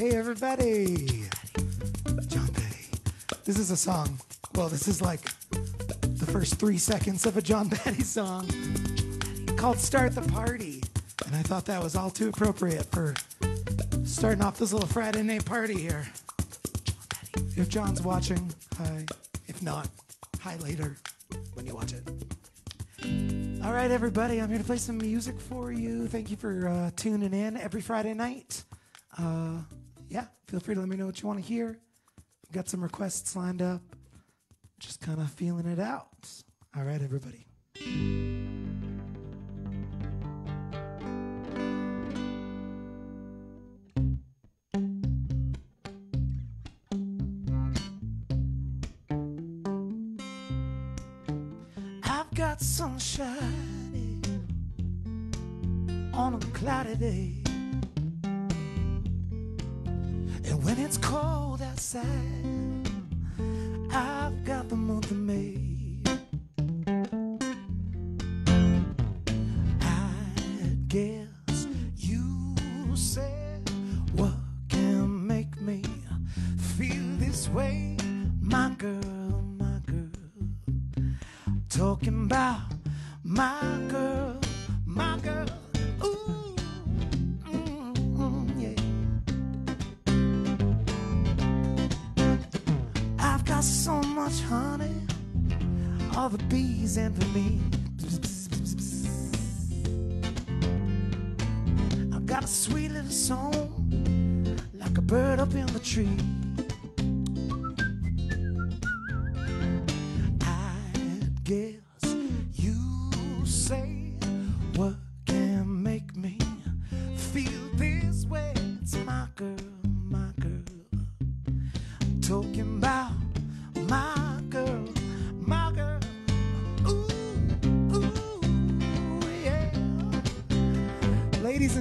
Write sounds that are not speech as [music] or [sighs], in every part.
Hey, everybody. John Petty. This is a song. Well, this is like the first three seconds of a John Petty song called Start the Party. And I thought that was all too appropriate for starting off this little Friday night party here. If John's watching, hi. If not, hi later when you watch it. All right, everybody, I'm here to play some music for you. Thank you for uh, tuning in every Friday night. Uh, feel free to let me know what you want to hear. Got some requests lined up. Just kind of feeling it out. All right, everybody.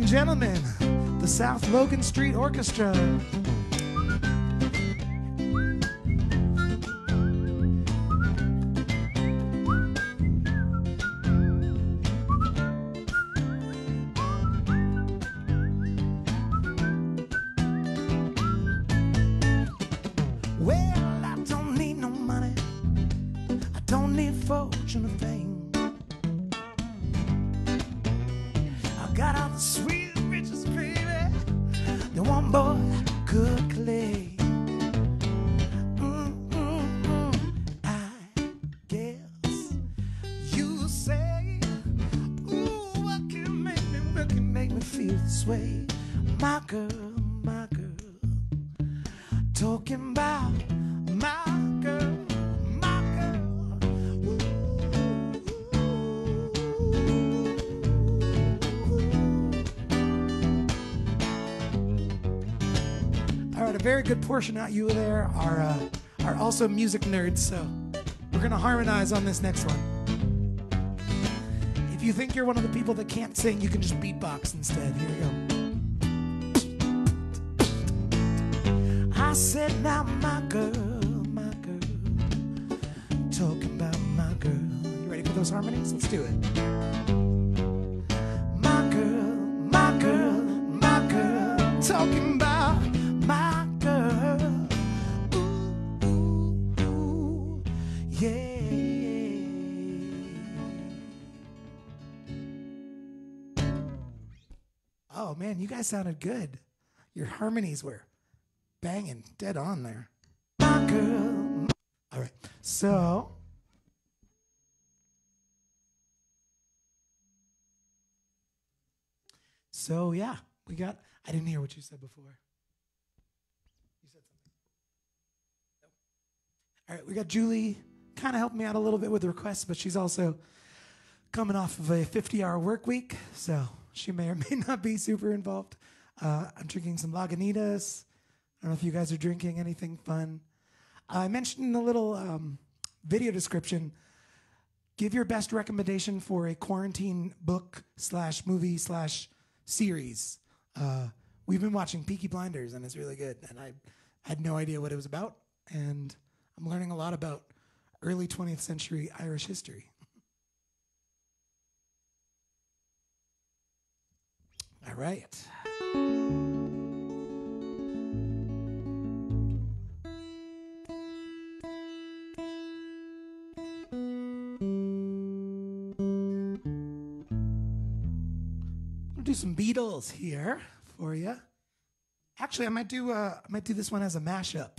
Gentlemen, the South Logan Street Orchestra. Well, I don't need no money. I don't need fortune or fame. I got all the sweet boy could claim. Good portion out you there are uh, are also music nerds, so we're gonna harmonize on this next one. If you think you're one of the people that can't sing, you can just beatbox instead. Here you go. I said, now my girl, my girl, talking about my girl. You ready for those harmonies? Let's do it. Guys sounded good. Your harmonies were banging dead on there. My girl. All right. So. So yeah, we got. I didn't hear what you said before. You said something. No. All right, we got Julie kind of helping me out a little bit with the requests, but she's also coming off of a 50-hour work week, so she may or may not be super involved. Uh, I'm drinking some Lagunitas. I don't know if you guys are drinking anything fun. I mentioned in the little um, video description. Give your best recommendation for a quarantine book slash movie slash series. Uh, we've been watching Peaky Blinders and it's really good. And I had no idea what it was about. And I'm learning a lot about early 20th century Irish history. All right. do some Beatles here for you. Actually, I might do uh, I might do this one as a mashup.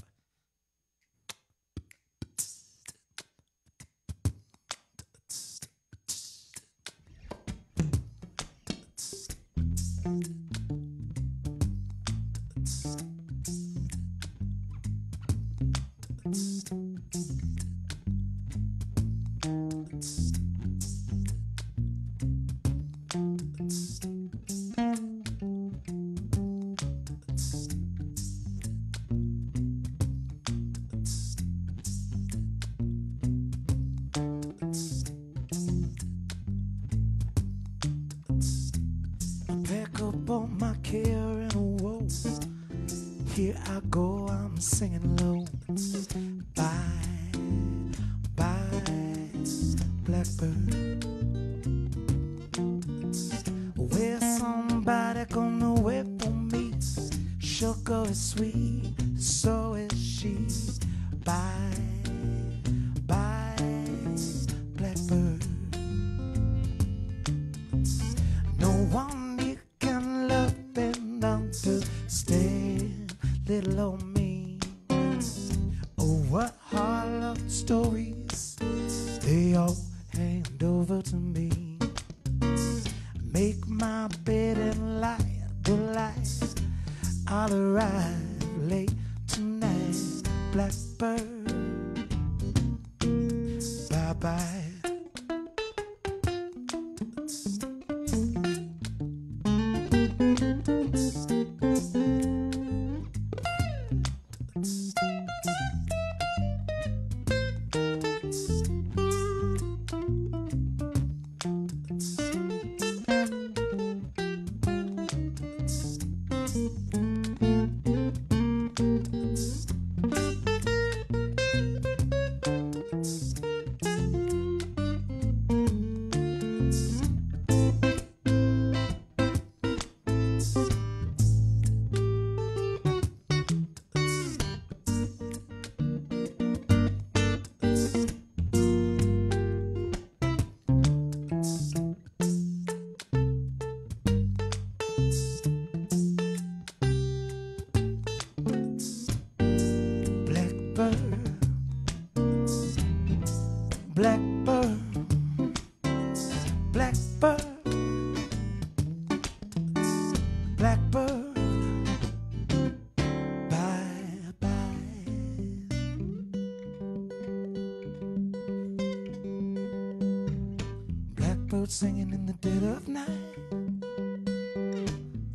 singing in the dead of night.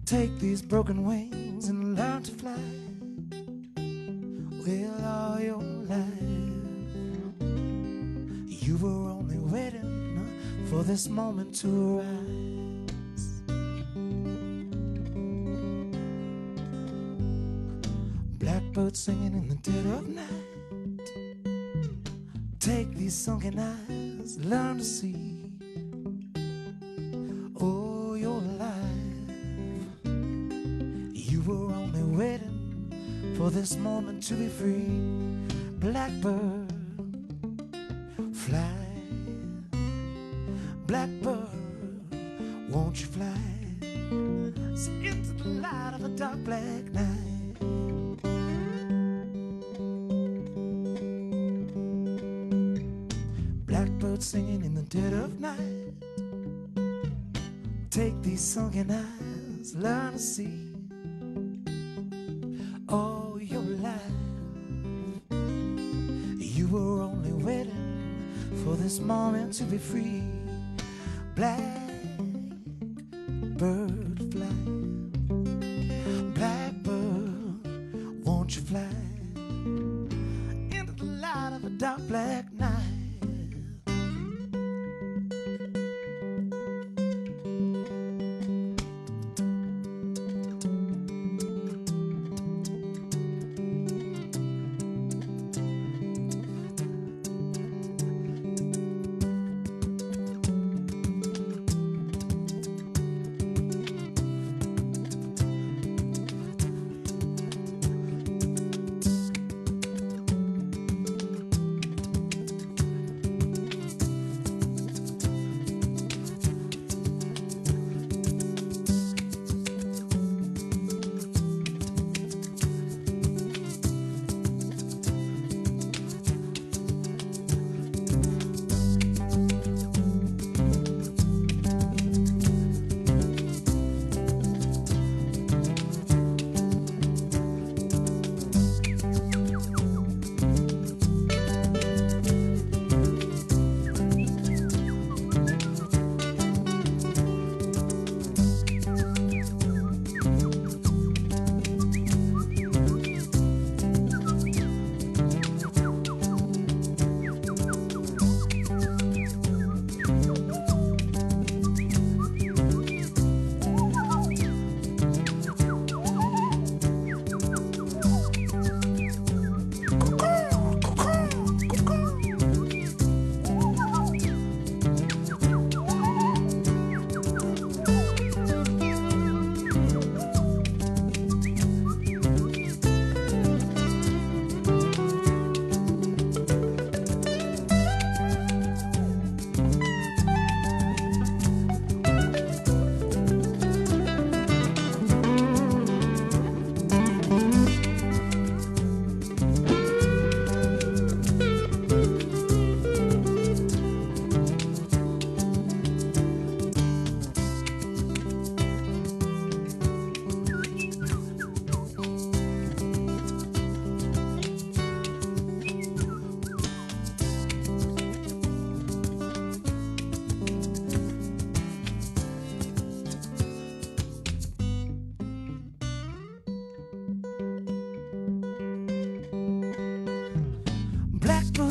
Take these broken wings and learn to fly. Well, all your life, you were only waiting for this moment to arise. Blackbird singing in the dead of night. Take these sunken eyes, learn to see. moment to be free. Blackbird.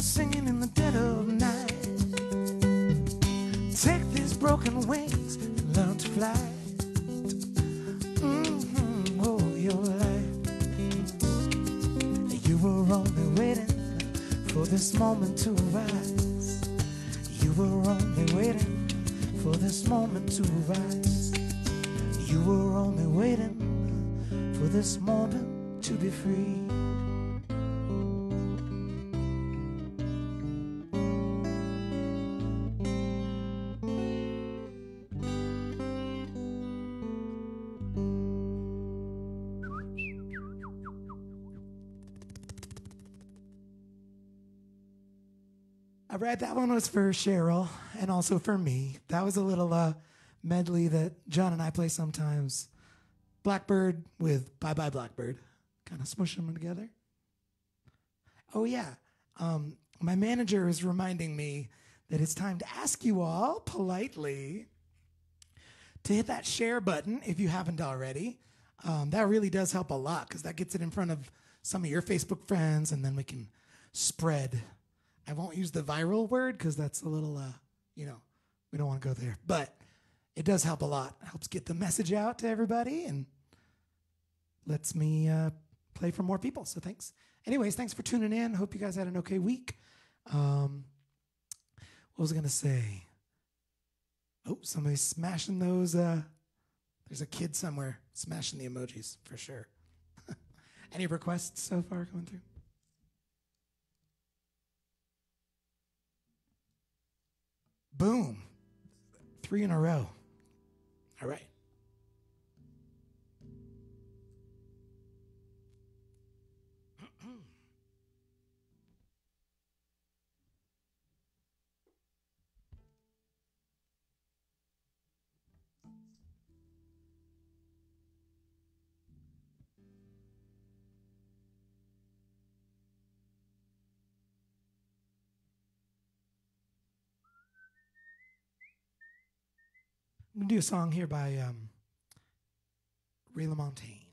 Singing in the dead of night. Take these broken wings All right, that one was for Cheryl and also for me. That was a little uh, medley that John and I play sometimes. Blackbird with Bye Bye Blackbird. Kind of smush them together. Oh, yeah. Um, my manager is reminding me that it's time to ask you all politely to hit that share button if you haven't already. Um, that really does help a lot because that gets it in front of some of your Facebook friends and then we can spread. I won't use the viral word because that's a little, uh, you know, we don't want to go there. But it does help a lot. It helps get the message out to everybody and lets me uh, play for more people. So thanks. Anyways, thanks for tuning in. Hope you guys had an okay week. Um, what was I going to say? Oh, somebody's smashing those. Uh, there's a kid somewhere smashing the emojis for sure. [laughs] Any requests so far coming through? Boom. Three in a row. All right. I'm gonna do a song here by um, Ray LaMontagne.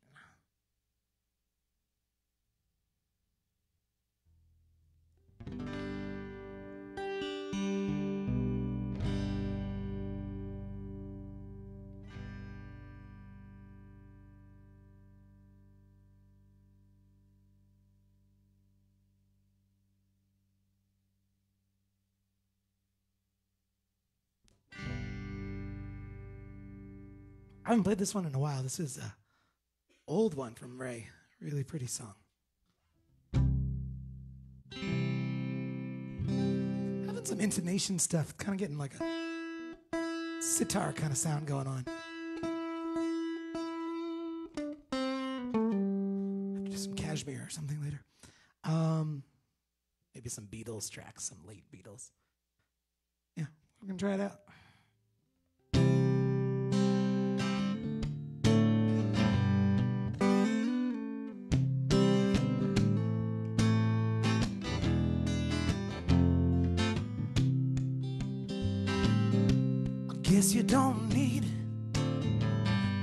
I haven't played this one in a while. This is a old one from Ray. Really pretty song. Having some intonation stuff, kind of getting like a sitar kind of sound going on. Do some Kashmir or something later. Um, maybe some Beatles tracks, some late Beatles. Yeah, we're gonna try it out. Guess you don't need.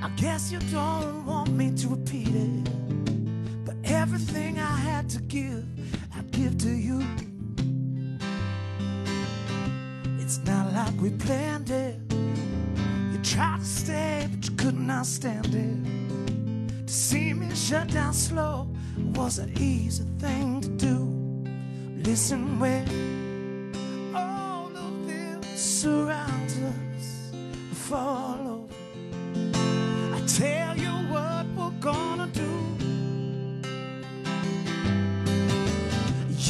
I guess you don't want me to repeat it. But everything I had to give, I give to you. It's not like we planned it. You tried to stay, but you could not stand it. To see me shut down slow was an easy thing to do. Listen, where all of this surrounds follow. I tell you what we're gonna do.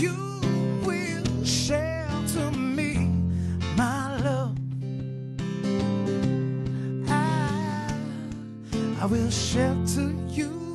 You will shelter me, my love. I, I will shelter you.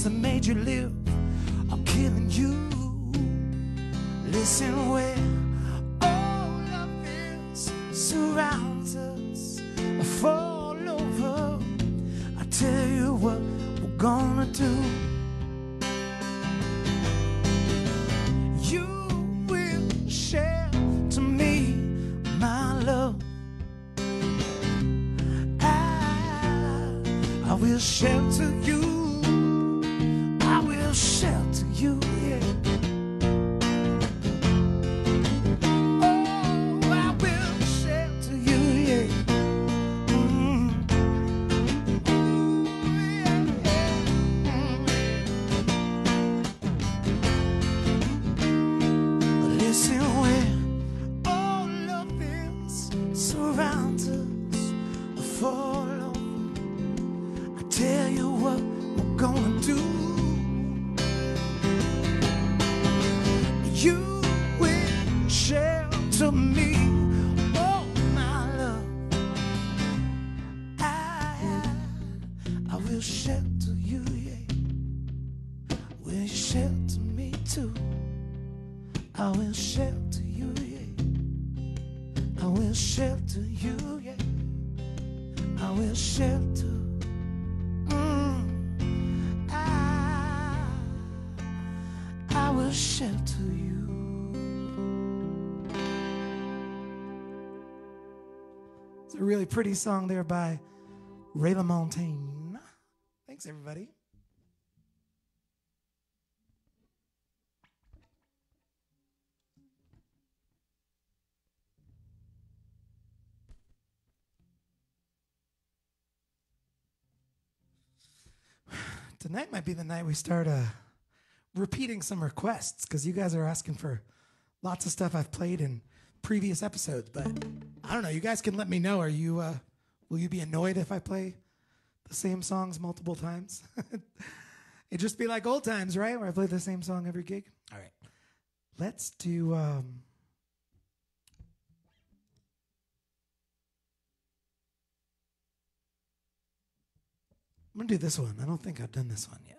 Things that made you live are killing you. Listen a really pretty song there by Ray LaMontagne. Thanks, everybody. Tonight might be the night we start uh, repeating some requests because you guys are asking for lots of stuff I've played in previous episodes. But I don't know. You guys can let me know. Are you? Uh, will you be annoyed if I play the same songs multiple times? [laughs] It'd just be like old times, right? Where I play the same song every gig. All right. Let's do. Um, I'm gonna do this one. I don't think I've done this one yet.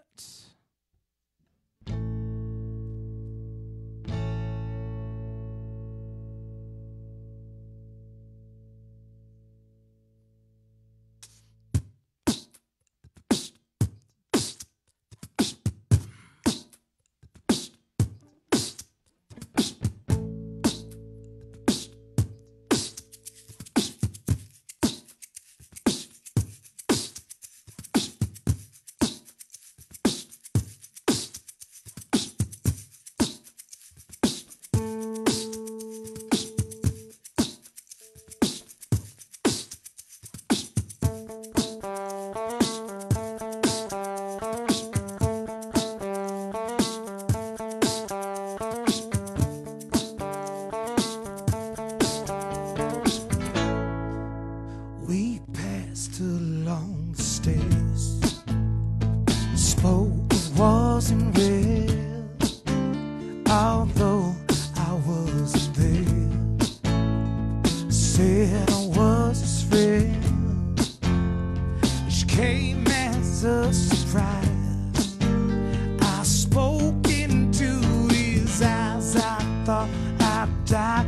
Eyes. I thought I'd die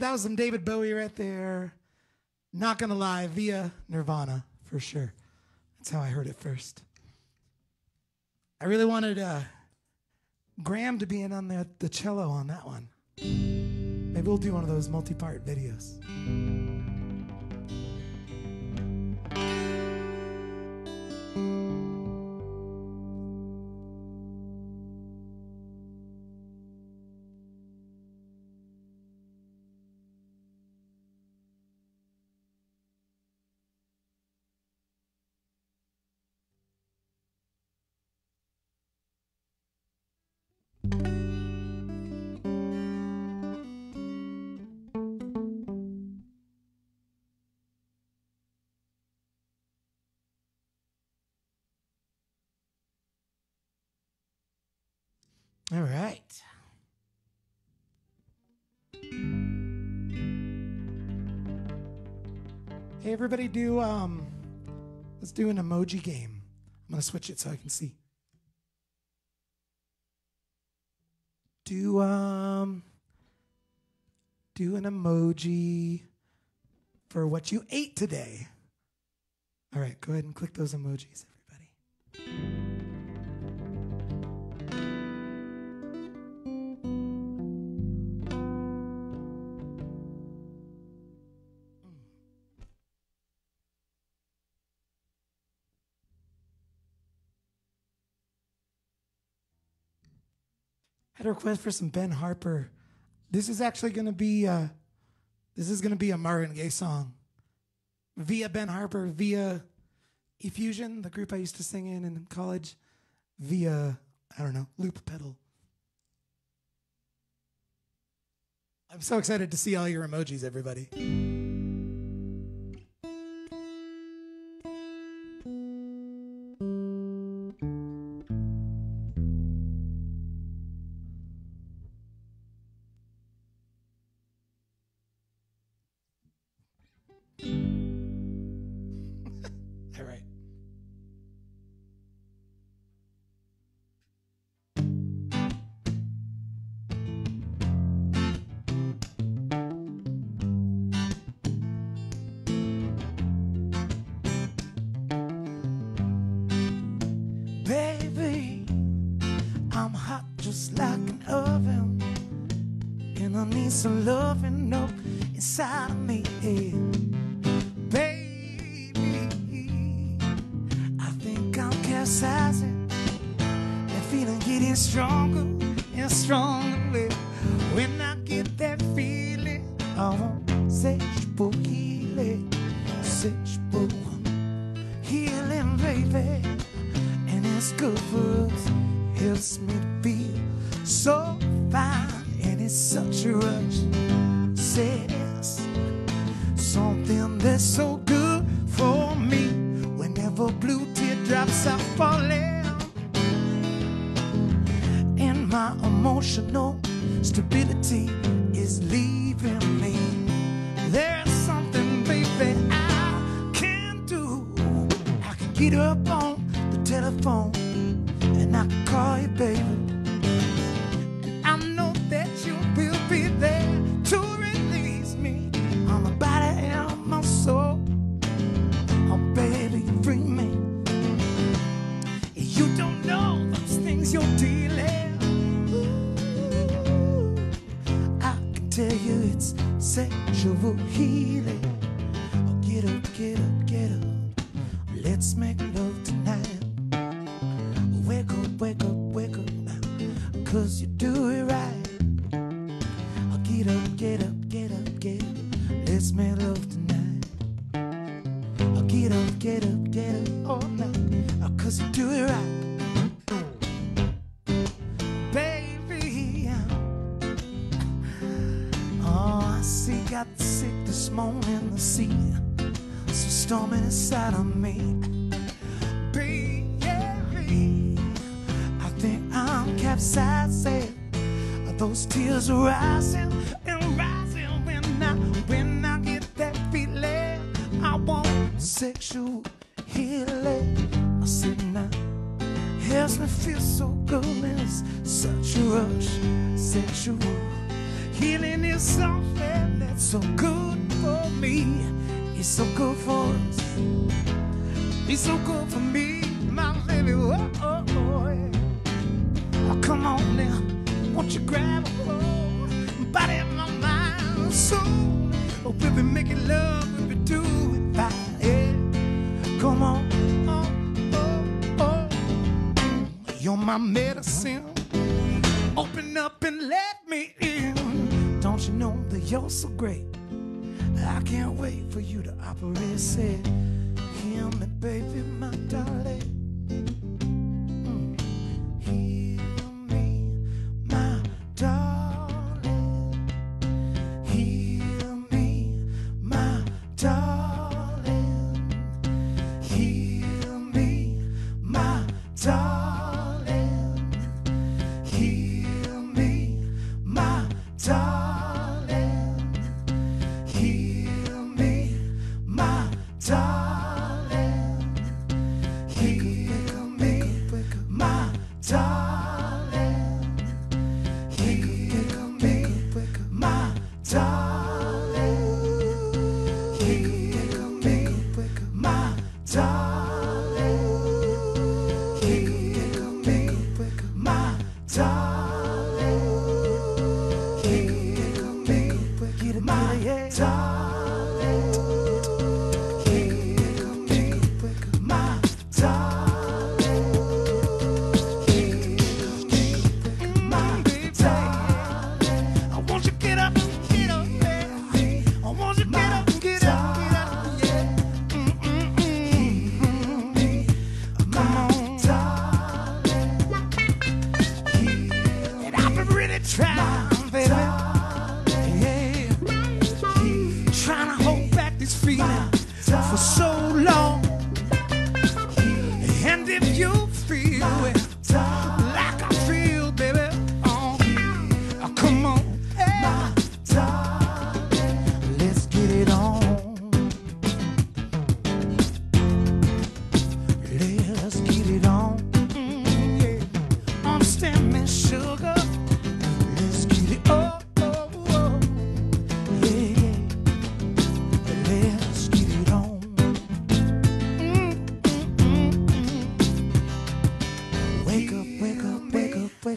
That was some David Bowie right there. Not gonna lie, via Nirvana for sure. That's how I heard it first. I really wanted uh, Graham to be in on the, the cello on that one. Maybe we'll do one of those multi part videos. All right. Hey, everybody, do um, let's do an emoji game. I'm gonna switch it so I can see. Do um, do an emoji for what you ate today. All right, go ahead and click those emojis, everybody. Had a request for some Ben Harper. This is actually going to be uh, this is going to be a Marvin Gaye song via Ben Harper, via Effusion, the group I used to sing in in college, via I don't know loop pedal. I'm so excited to see all your emojis, everybody. assim.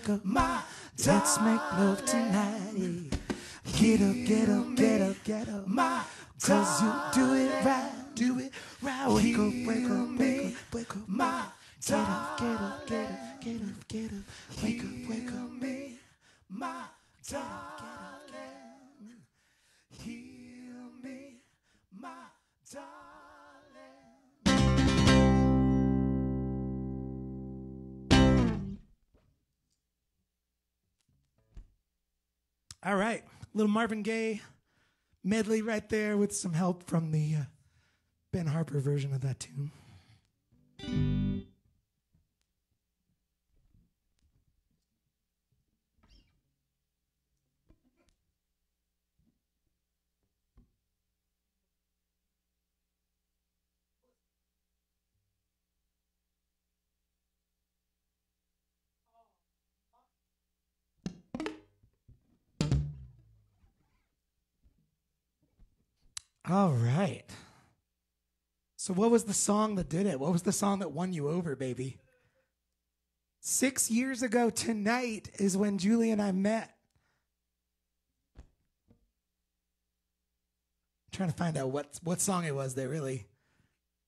My. All right, little Marvin Gaye medley right there with some help from the uh, Ben Harper version of that tune. All right. So, what was the song that did it? What was the song that won you over, baby? Six years ago tonight is when Julie and I met. I'm trying to find out what what song it was that really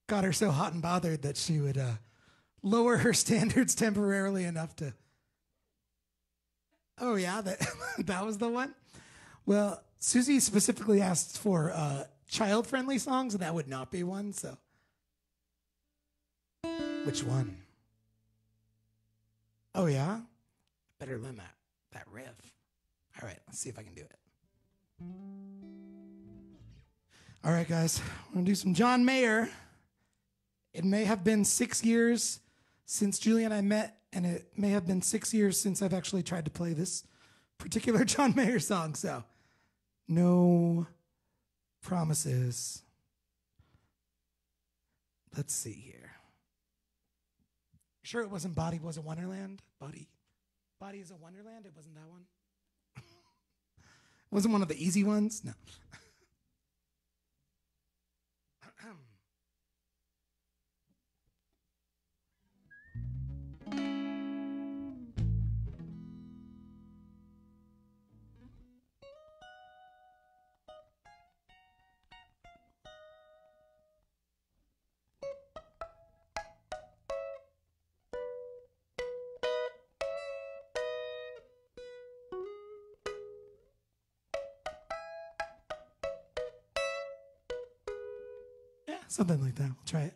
got her so hot and bothered that she would uh, lower her [laughs] standards temporarily enough to. Oh yeah, that [laughs] that was the one. Well, Susie specifically asked for uh, child friendly songs, and that would not be one. So, which one? Oh, yeah? Better learn that, that riff. All right, let's see if I can do it. All right, guys, we're going to do some John Mayer. It may have been six years since Julie and I met, and it may have been six years since I've actually tried to play this particular [laughs] John Mayer song. So, no promises. Let's see here. Sure, it wasn't Body Was a Wonderland. Body. Body is a Wonderland. It wasn't that one. [laughs] it wasn't one of the easy ones. No. [clears throat] [clears throat] Something like that. We'll try it.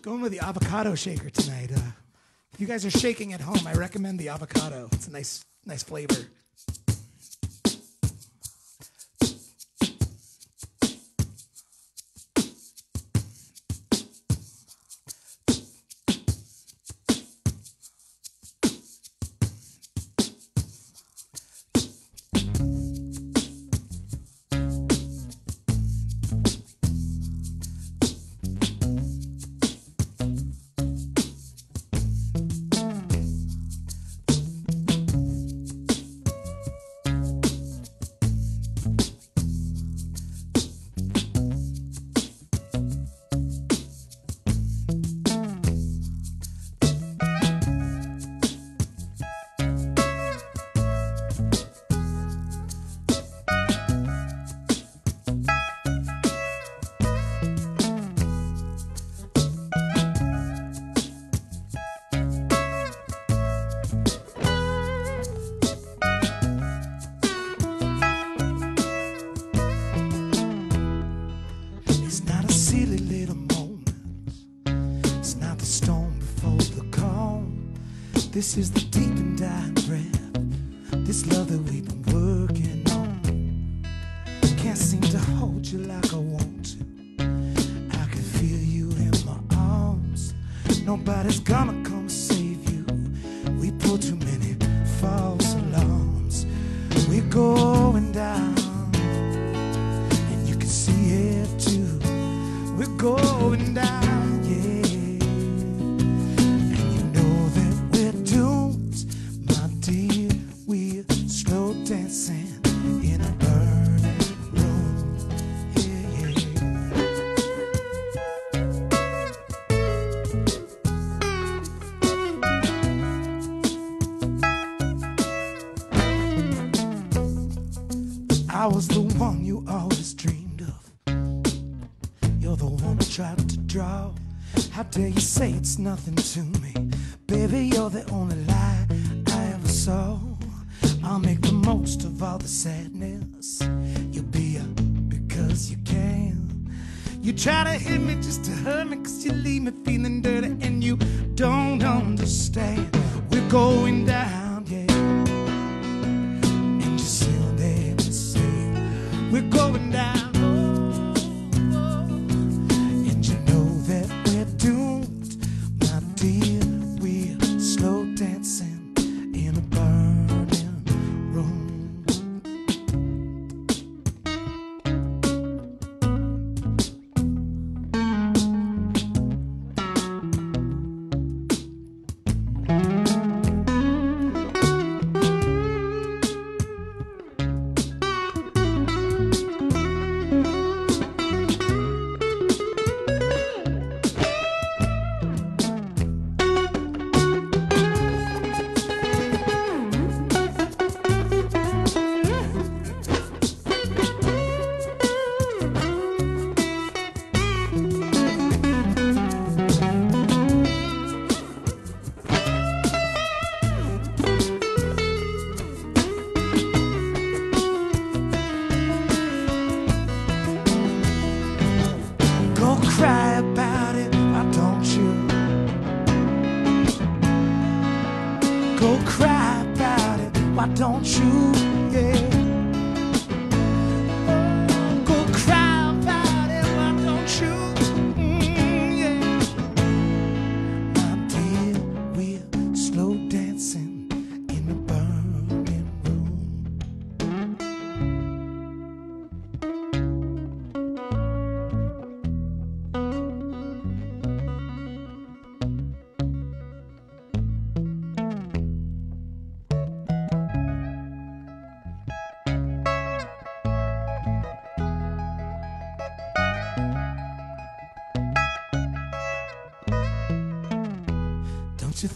Going with the avocado shaker tonight. Uh, if you guys are shaking at home, I recommend the avocado. It's a nice, nice flavor.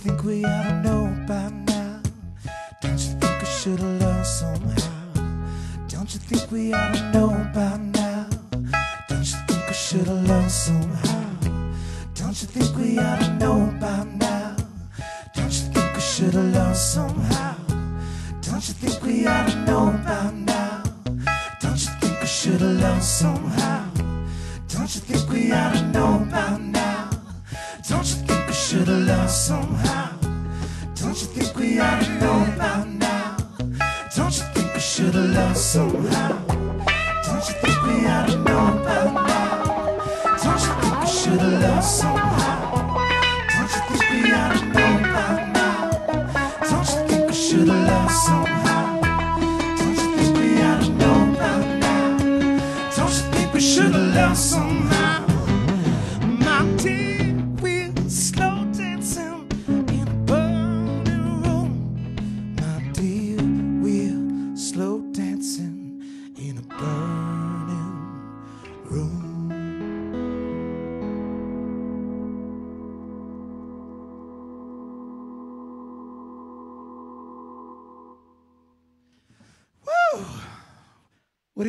Think we ought to know by now? Don't you think we should have learned somehow? Don't you think we ought to know by now? Don't you think we should have learned somehow? Don't you think we ought to know by now? Don't you think we should have learned somehow? Don't you think we ought to know by now? Don't you think we should have learned somehow? Don't you think we ought to know by now? Should have learned somehow? Don't you think we ought to know by now? Don't you think we should have learned somehow? Don't you think we ought to know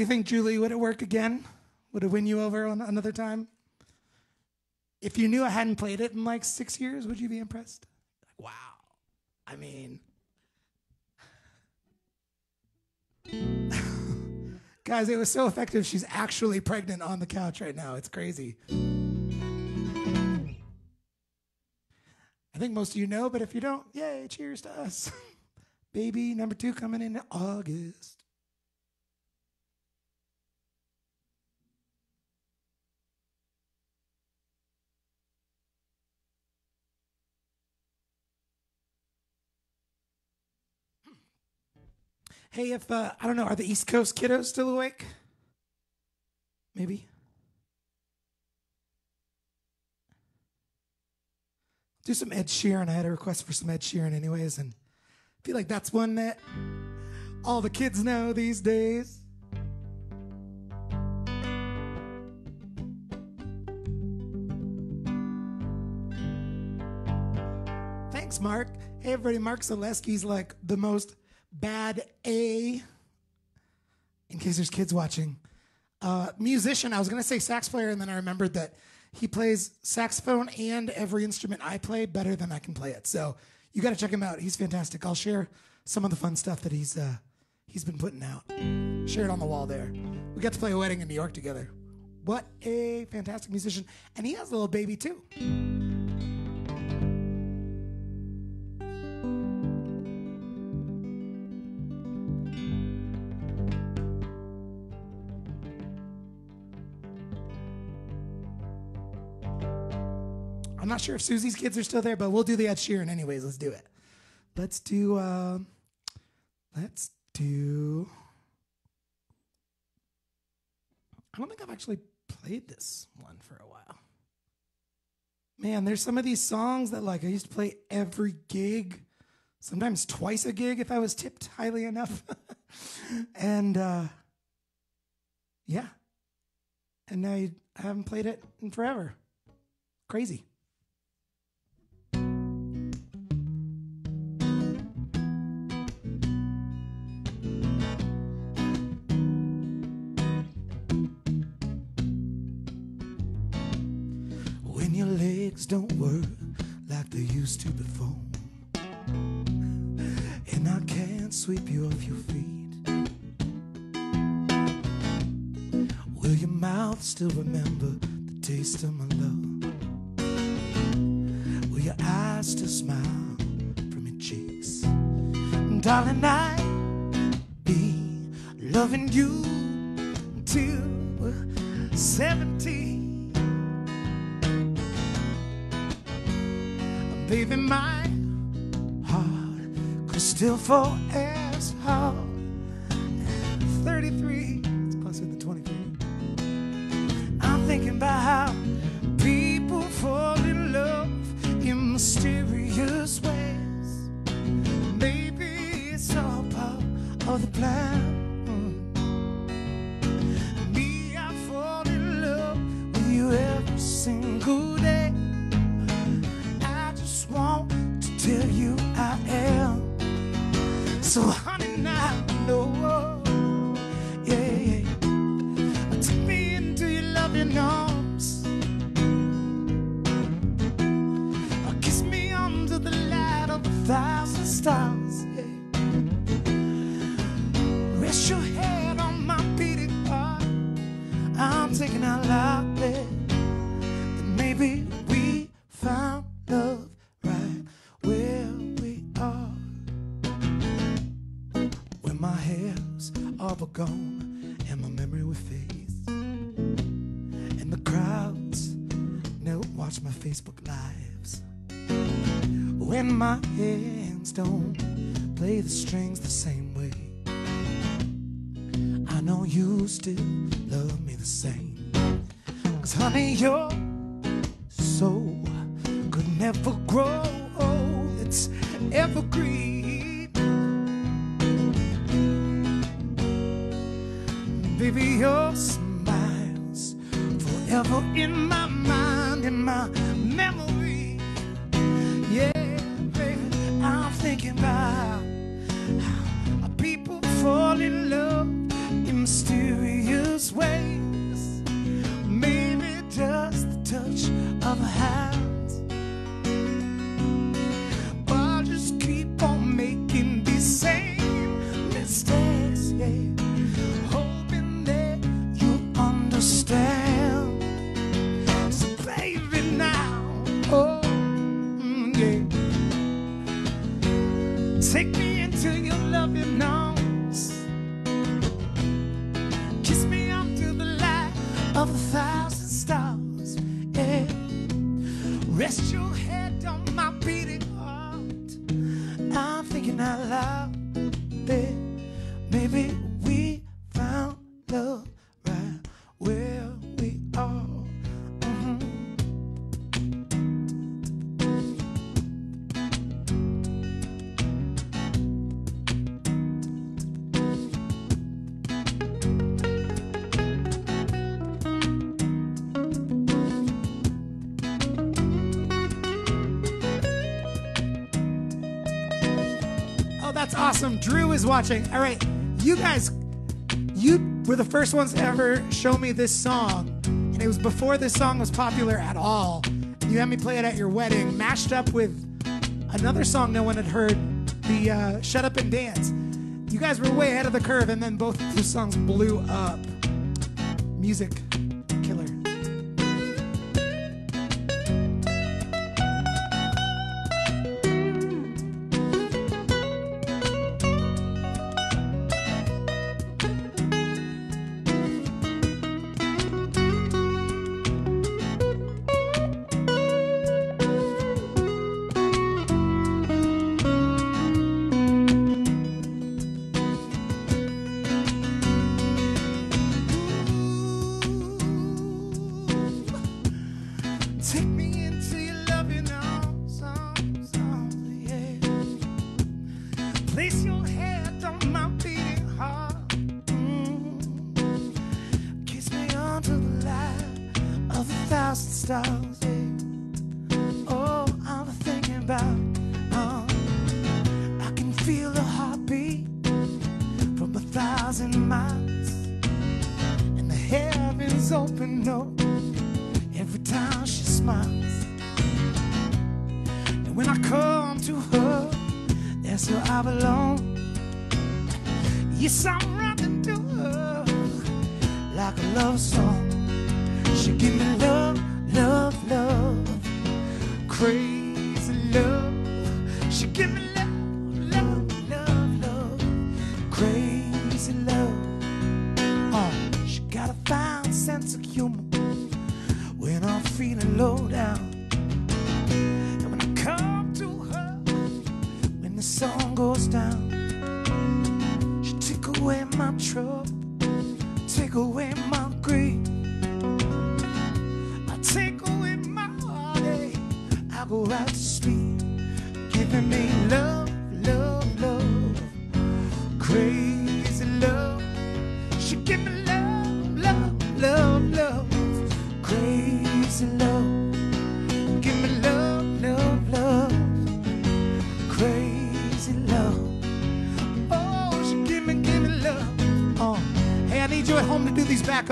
you think, Julie? Would it work again? Would it win you over on another time? If you knew I hadn't played it in like six years, would you be impressed? Like, wow. I mean, [laughs] guys, it was so effective. She's actually pregnant on the couch right now. It's crazy. I think most of you know, but if you don't, yay, cheers to us. [laughs] Baby number two coming in August. Hey, if uh, I don't know, are the East Coast kiddos still awake? Maybe. Do some Ed Sheeran. I had a request for some Ed Sheeran, anyways, and I feel like that's one that all the kids know these days. Thanks, Mark. Hey, everybody. Mark Zaleski's like the most bad A, in case there's kids watching, uh, musician. I was going to say sax player, and then I remembered that he plays saxophone and every instrument I play better than I can play it. So you got to check him out. He's fantastic. I'll share some of the fun stuff that he's uh, he's been putting out. Share it on the wall there. We got to play a wedding in New York together. What a fantastic musician. And he has a little baby too. Not sure if Susie's kids are still there, but we'll do the Ed Sheeran anyways. Let's do it. Let's do. Uh, let's do. I don't think I've actually played this one for a while. Man, there's some of these songs that like I used to play every gig, sometimes twice a gig if I was tipped highly enough. [laughs] and uh, yeah, and now you, I haven't played it in forever. Crazy. don't work like they used to before. And I can't sweep you off your feet. Will your mouth still remember the taste of my love? Will your eyes still smile from your cheeks? And darling, I be loving you until 17. baby, my heart could still forever. still love me the same. Cause honey, you're was watching. All right, you guys, you were the first ones to ever show me this song, and it was before this song was popular at all. You had me play it at your wedding, mashed up with another song no one had heard, the uh, "Shut Up and Dance." You guys were way ahead of the curve, and then both those songs blew up. Music love song. She give me love, love, love, crazy love. She give me.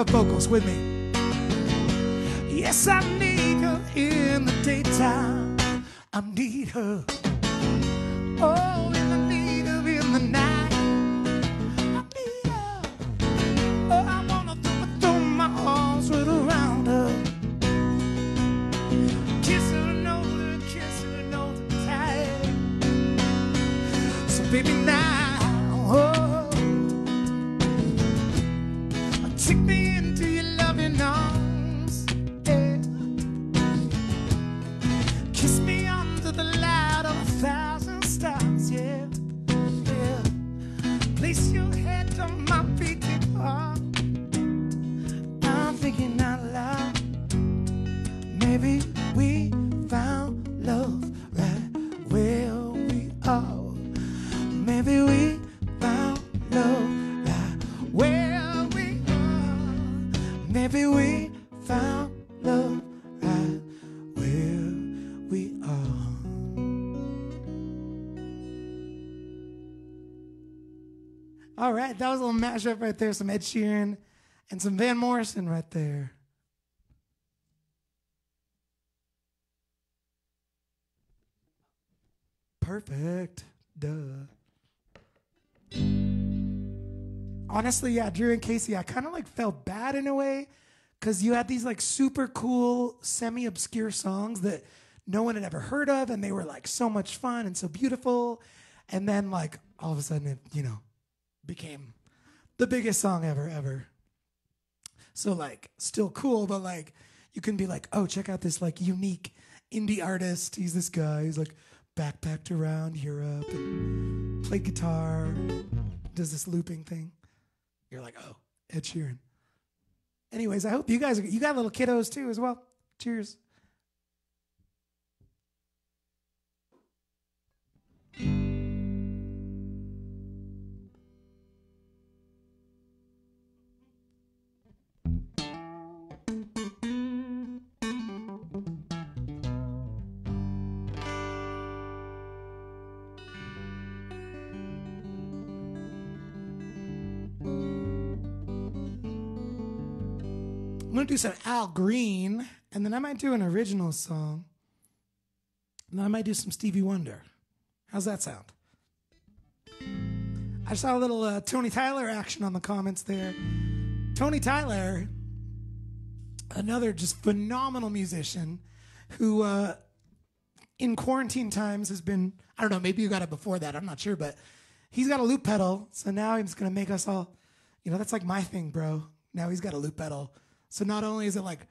Vocals with me. Right, that was a little mashup right there. Some Ed Sheeran and some Van Morrison right there. Perfect. Duh. Honestly, yeah, Drew and Casey, I kind of like felt bad in a way because you had these like super cool, semi obscure songs that no one had ever heard of, and they were like so much fun and so beautiful. And then, like, all of a sudden, it, you know, became the biggest song ever, ever. So, like, still cool, but like, you can be like, oh, check out this like unique indie artist. He's this guy who's like backpacked around Europe and played guitar, does this looping thing. You're like, oh, Ed Sheeran. Anyways, I hope you guys, you got little kiddos too as well. Cheers. Do some Al Green, and then I might do an original song. And then I might do some Stevie Wonder. How's that sound? I saw a little uh, Tony Tyler action on the comments there. Tony Tyler, another just phenomenal musician who, uh, in quarantine times, has been, I don't know, maybe you got it before that, I'm not sure, but he's got a loop pedal. So now he's going to make us all, you know, that's like my thing, bro. Now he's got a loop pedal. So not only is it like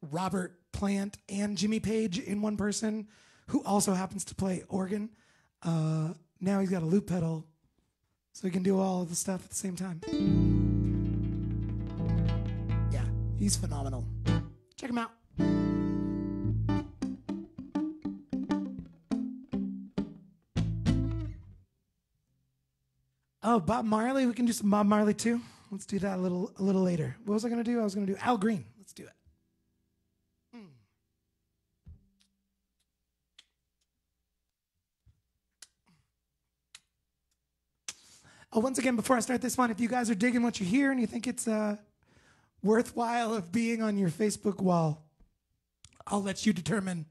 Robert Plant and Jimmy Page in one person, who also happens to play organ, uh, now he's got a loop pedal so he can do all of the stuff at the same time. Yeah, he's phenomenal. Check him out. Oh, Bob Marley. We can do some Bob Marley too. Let's do that a little a little later. What was I gonna do? I was gonna do Al Green. Let's do it. Hmm. Oh, once again, before I start this one, if you guys are digging what you hear and you think it's uh, worthwhile of being on your Facebook wall, I'll let you determine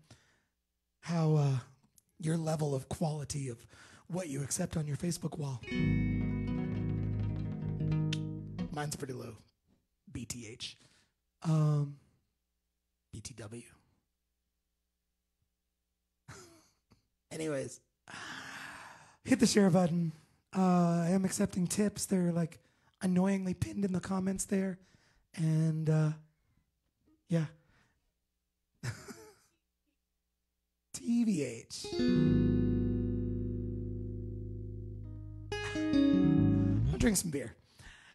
how uh, your level of quality of what you accept on your Facebook wall. Mine's pretty low. BTH. Um, BTW. [laughs] Anyways, [sighs] hit the share button. Uh, I am accepting tips. They're like annoyingly pinned in the comments there. And uh, yeah. [laughs] TVH. I'll drink some beer.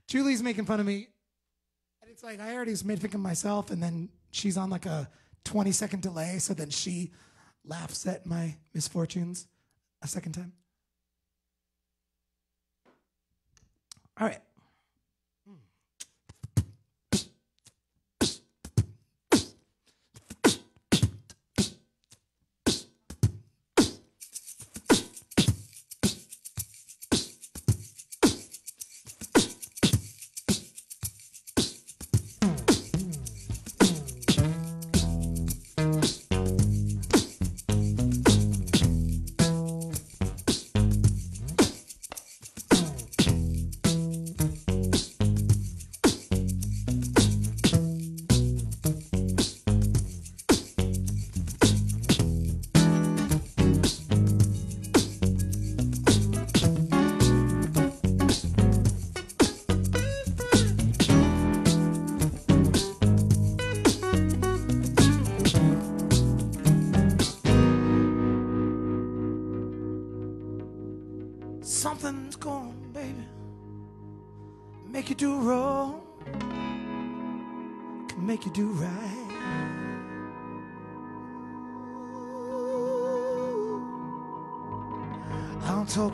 Julie's making fun of me. And it's like, I already was made fun of myself. And then she's on like a 20 second delay. So then she laughs at my misfortunes a second time. All right.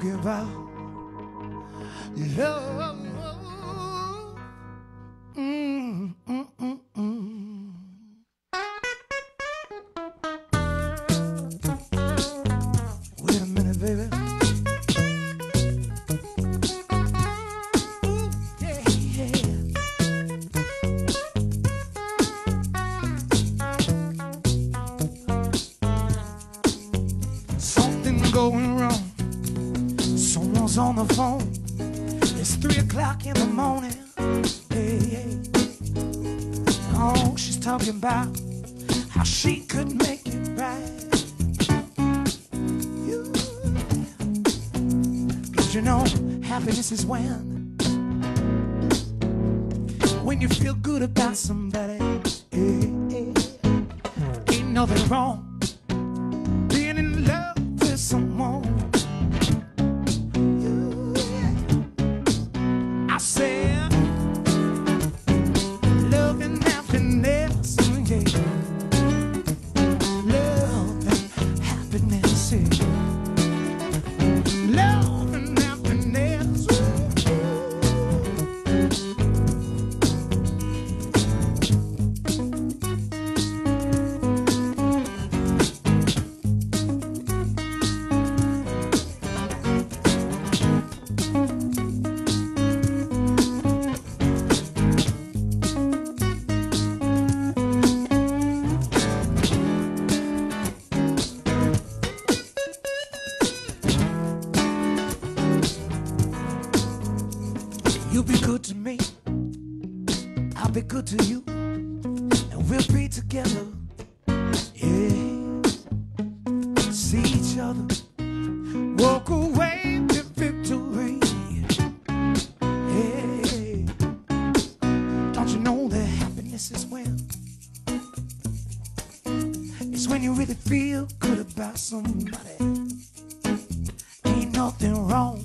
give out. is when nothing wrong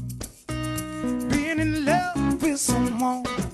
being in love with someone.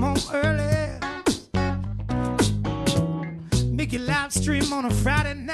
Come home early. Make you live stream on a Friday night.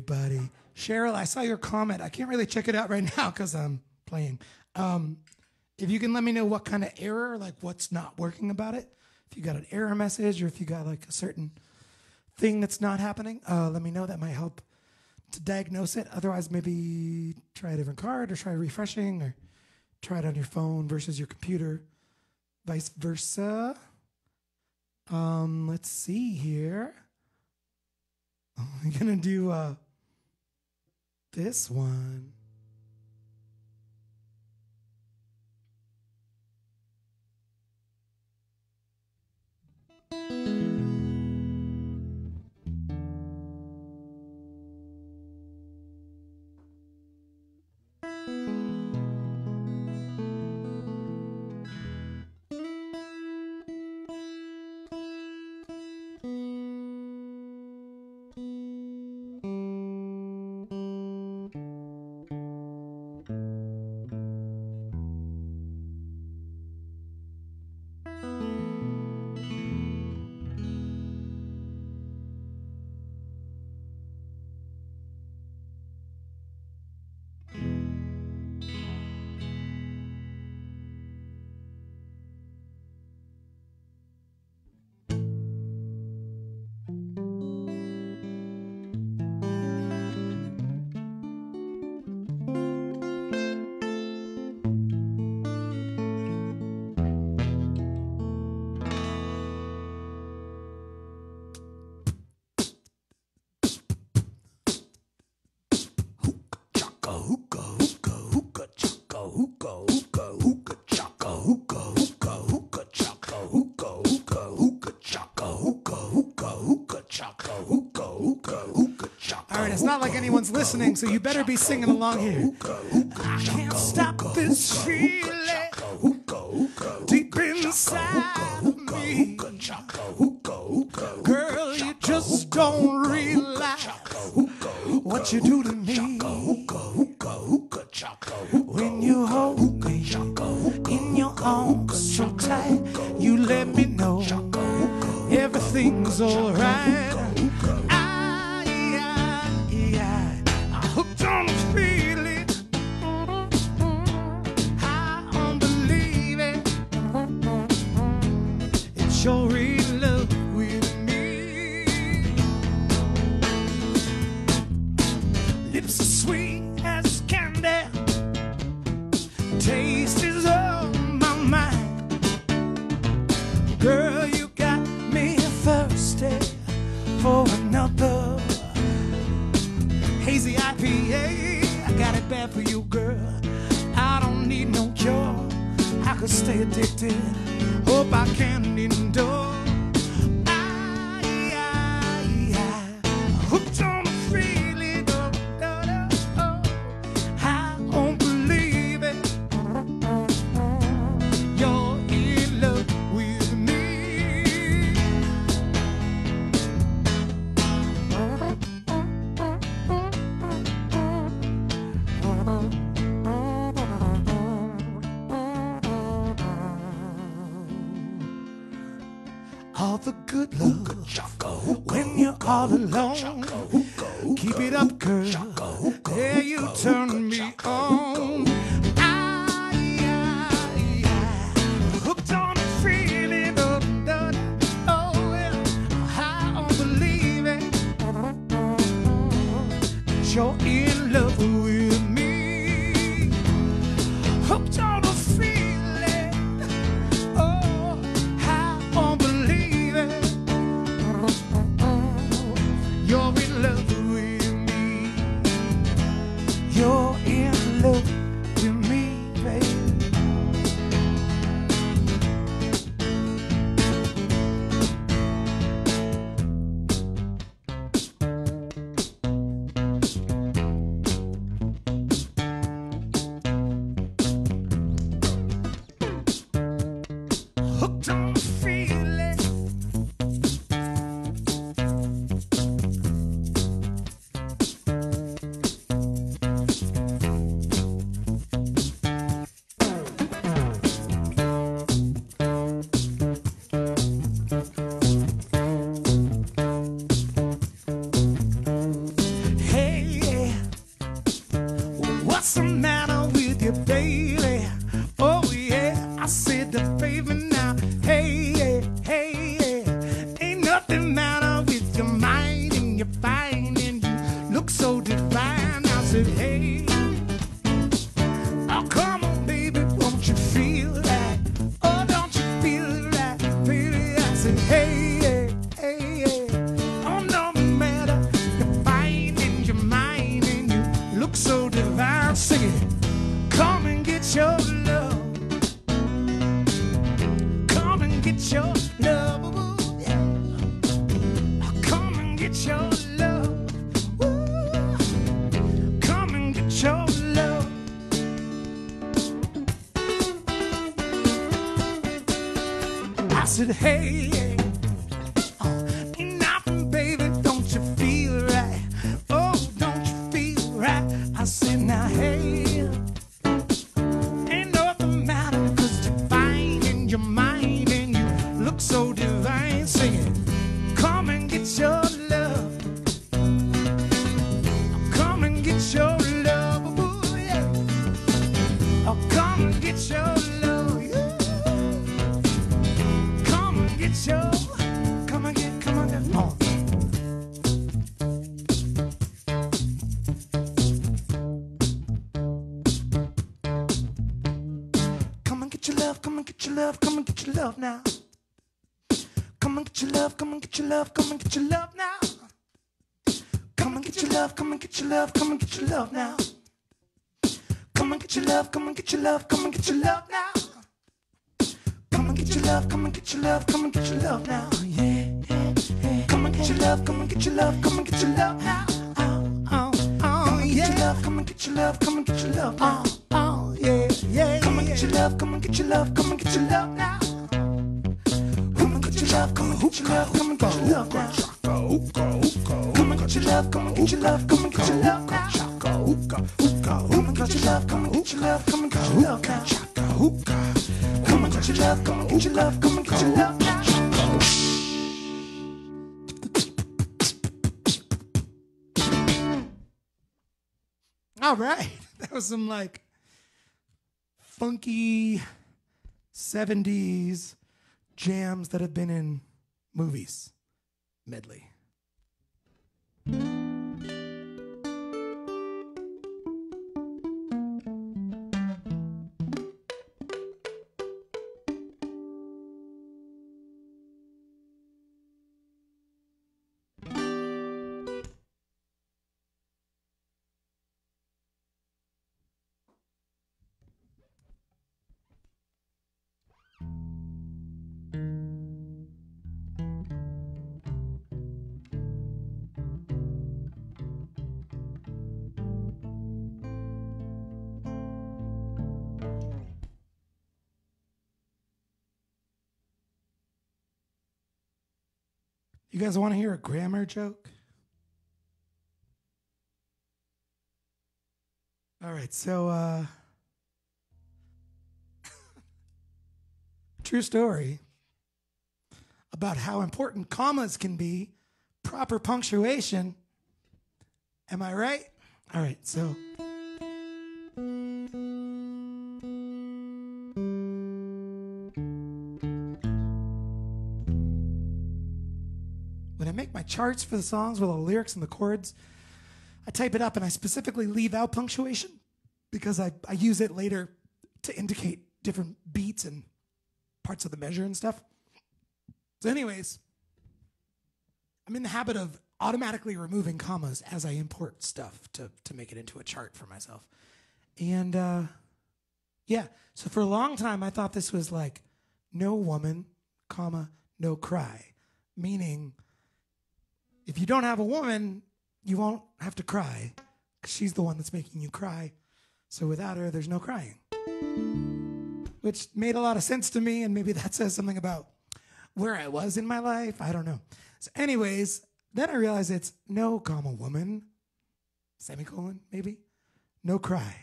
Everybody. Cheryl, I saw your comment. I can't really check it out right [laughs] now because I'm playing. Um, if you can let me know what kind of error, like what's not working about it, if you got an error message or if you got like a certain thing that's not happening, uh, let me know. That might help to diagnose it. Otherwise, maybe try a different card or try refreshing or try it on your phone versus your computer, vice versa. Um, let's see here. [laughs] I'm gonna do uh this one. Listening, so you better be singing along here. I can't stop this feeling alone. funky 70s jams that have been in movies medley. Guys, want to hear a grammar joke? All right, so uh, [laughs] true story about how important commas can be, proper punctuation. Am I right? All right, so. Charts for the songs with all the lyrics and the chords, I type it up and I specifically leave out punctuation because I, I use it later to indicate different beats and parts of the measure and stuff. So, anyways, I'm in the habit of automatically removing commas as I import stuff to, to make it into a chart for myself. And uh, yeah, so for a long time, I thought this was like no woman, comma, no cry, meaning if you don't have a woman, you won't have to cry because she's the one that's making you cry. So without her, there's no crying. Which made a lot of sense to me, and maybe that says something about where I was in my life. I don't know. So, anyways, then I realized it's no comma woman, semicolon, maybe, no cry.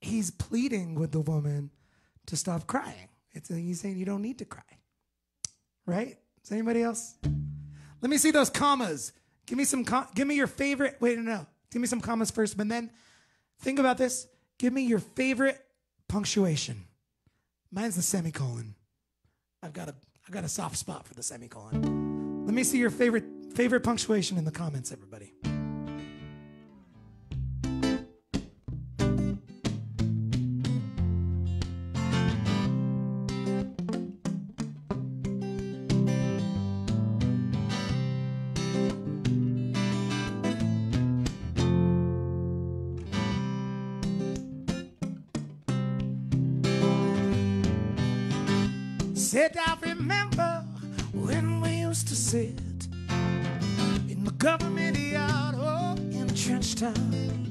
He's pleading with the woman to stop crying. It's, he's saying you don't need to cry. Right? Is anybody else? Let me see those commas. Give me some. Com- give me your favorite. Wait, no, no. Give me some commas first, but then think about this. Give me your favorite punctuation. Mine's the semicolon. I've got a. I've got a soft spot for the semicolon. Let me see your favorite favorite punctuation in the comments, everybody. Sit in the government yard or in Trenchtown. Over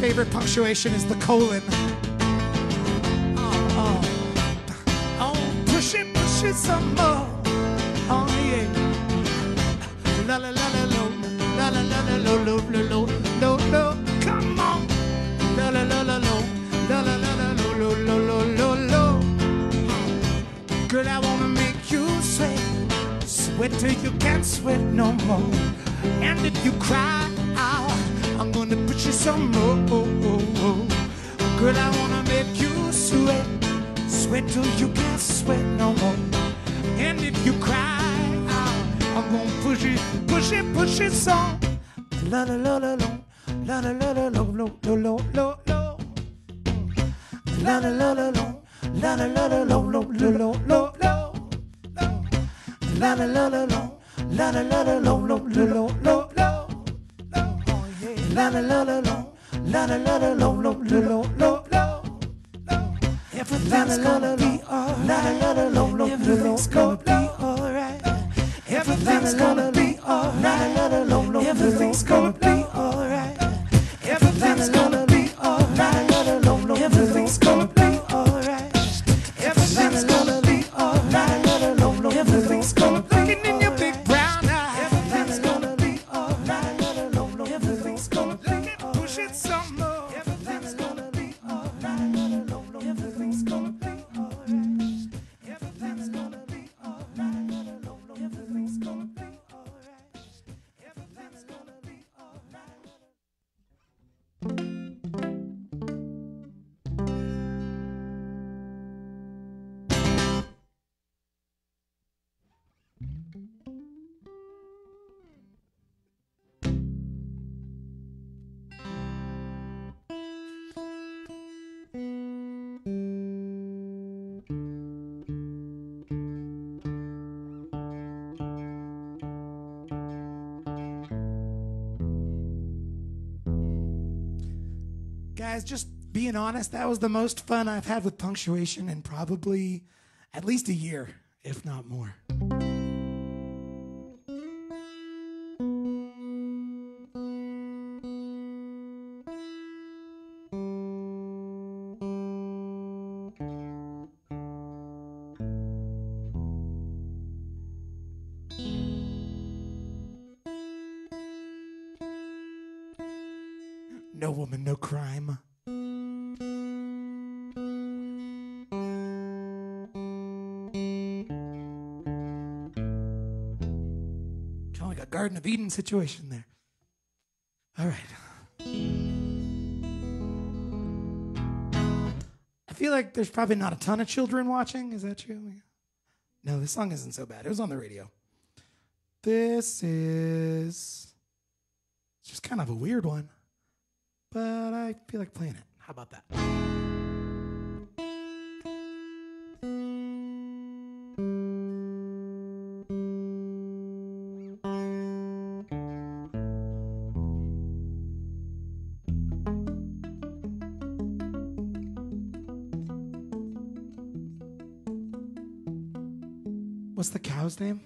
favorite punctuation is the colon. Oh, oh. Oh, push it, push it some more. Oh yeah. La la la la lo, la la la la lo lo lo lo lo lo. Come on. La la la la lo, la la la la lo lo lo lo lo lo. Girl, I wanna make you sweat, sweat till you can't sweat no more. And if you cry I'm gonna put you some more. Girl, I wanna make you sweat, sweat till you can't sweat no more. And if you cry I'm gonna push it, push it, push it some. La la la la la, la la la la la la la la la la. La la la la la, la la la la la la la la la la. La la la la la, la la la la la la. La la la la la, la la la la la la la la la la. Everything's gonna be alright. Everything's gonna be alright. Everything's gonna be alright. Everything's gonna be alright. Everything's gonna Guys, just being honest, that was the most fun I've had with punctuation in probably at least a year, if not more. Situation there. All right. I feel like there's probably not a ton of children watching. Is that true? No, this song isn't so bad. It was on the radio. This is just kind of a weird one, but I feel like playing it. How about that? Name?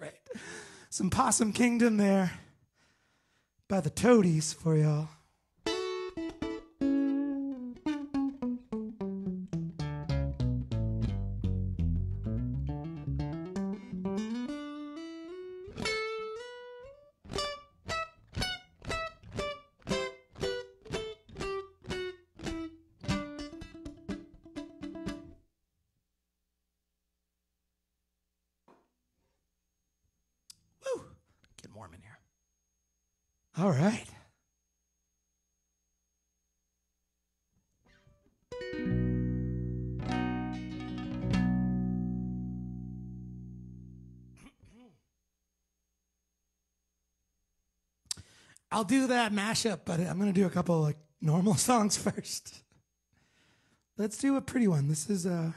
right. Some possum kingdom there by the toadies for y'all. I'll do that mashup, but I'm gonna do a couple like normal [laughs] songs first. Let's do a pretty one. This is uh,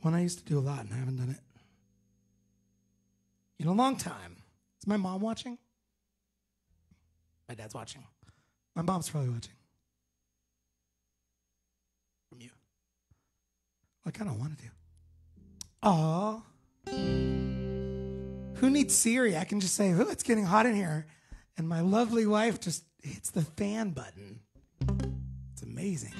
one I used to do a lot, and I haven't done it in a long time. Is my mom watching? My dad's watching. My mom's probably watching. From you. I kind of want to do. Aw. Who needs Siri? I can just say, oh, it's getting hot in here. And my lovely wife just hits the fan button. It's amazing.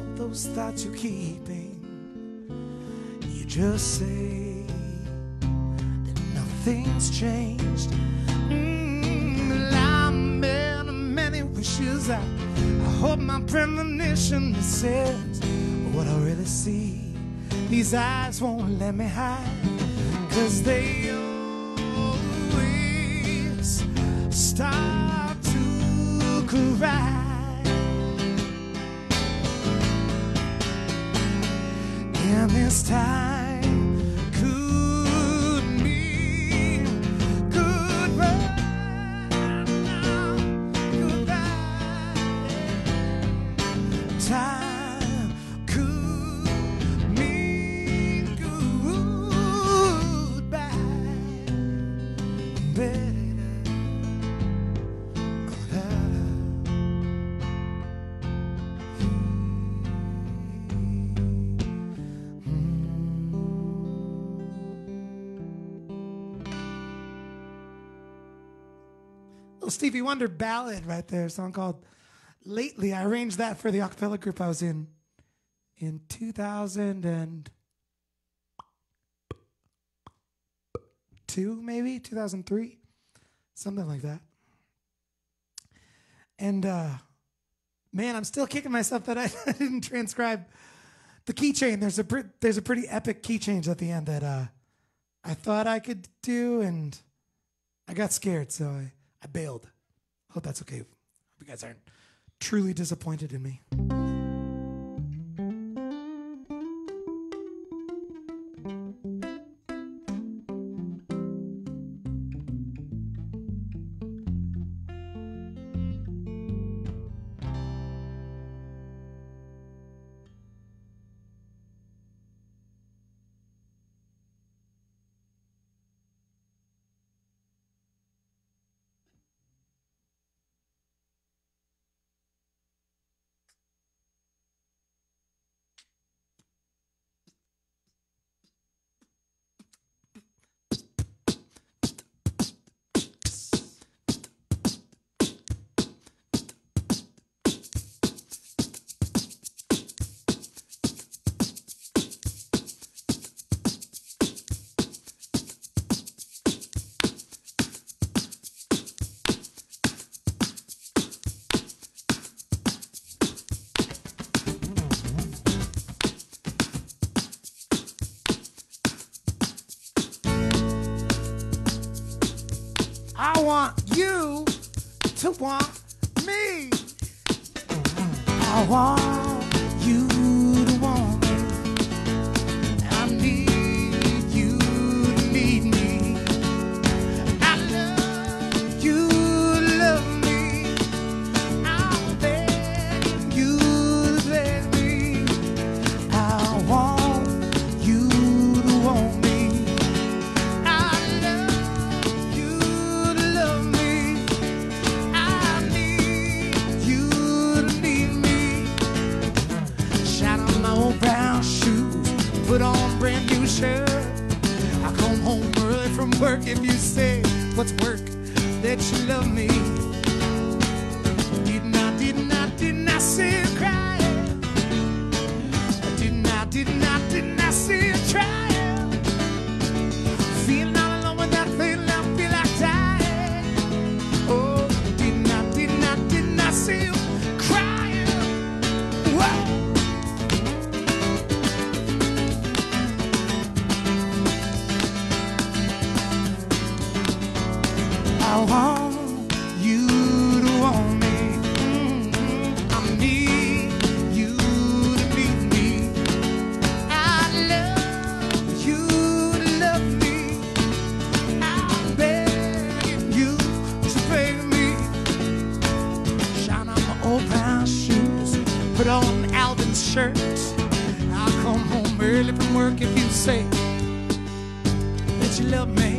All those thoughts you're keeping, you just say that nothing's changed. Mm, I'm a many wishes. I, I hope my premonition says what I really see. These eyes won't let me hide, cause they always start to cry. This time Stevie Wonder ballad right there, a song called Lately. I arranged that for the acapella group I was in in 2000 and two, maybe 2003, something like that. And uh, man, I'm still kicking myself that I, [laughs] didn't transcribe the key chain. There's a pre- there's a pretty epic key change at the end that uh, I thought I could do, and I got scared, so I, I bailed. Hope that's okay. Hope you guys aren't truly disappointed in me. love me.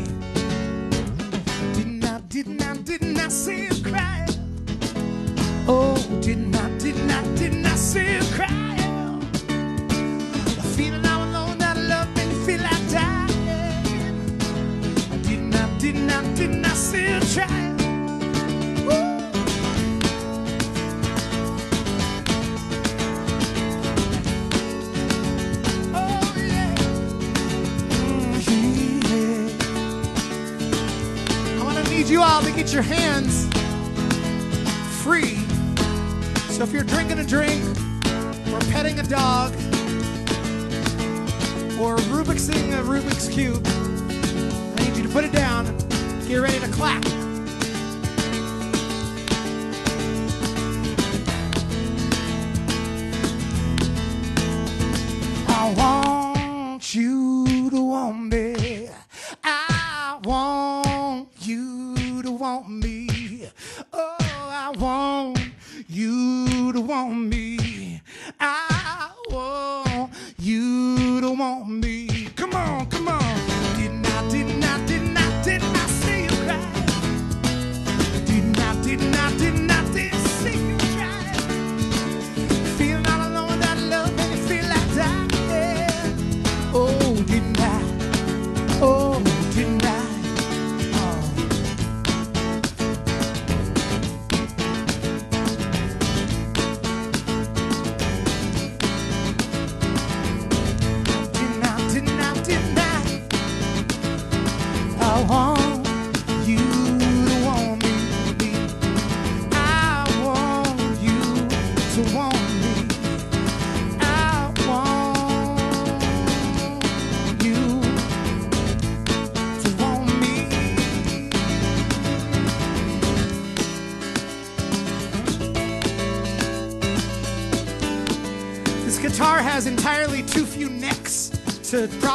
your hands free. So if you're drinking a drink, or petting a dog, or Rubik's a Rubik's Cube, I need you to put it down, get ready to clap.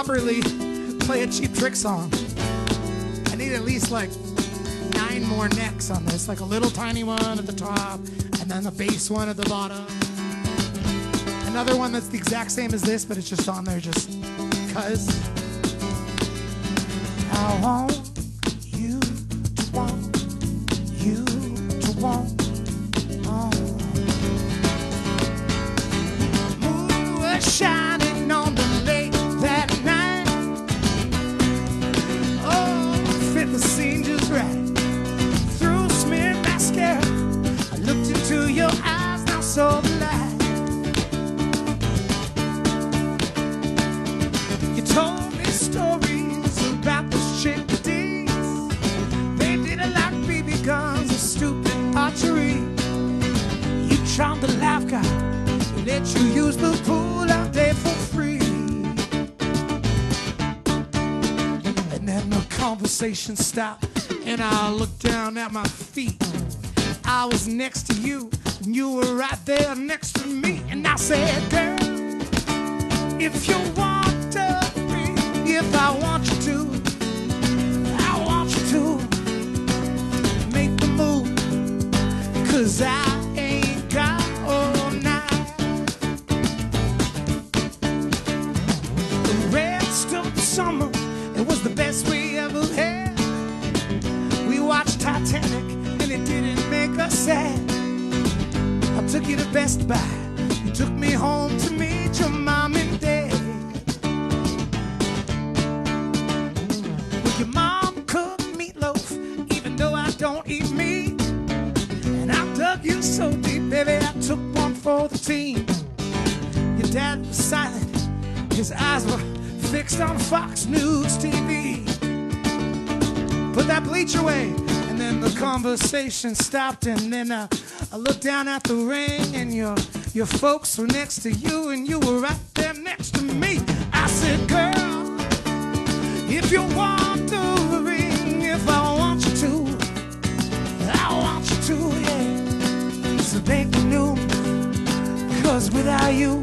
Properly play a cheap trick song. I need at least like nine more necks on this, like a little tiny one at the top, and then the bass one at the bottom. Another one that's the exact same as this, but it's just on there just cuz. Conversation stopped, and I looked down at my feet. I was next to you, and you were right there next to me. And I said, Girl, if you want conversation stopped, and then uh, I looked down at the ring, and your your folks were next to you, and you were right there next to me. I said, girl, if you want the ring, if I want you to, I want you to, yeah. So the new, cause without you,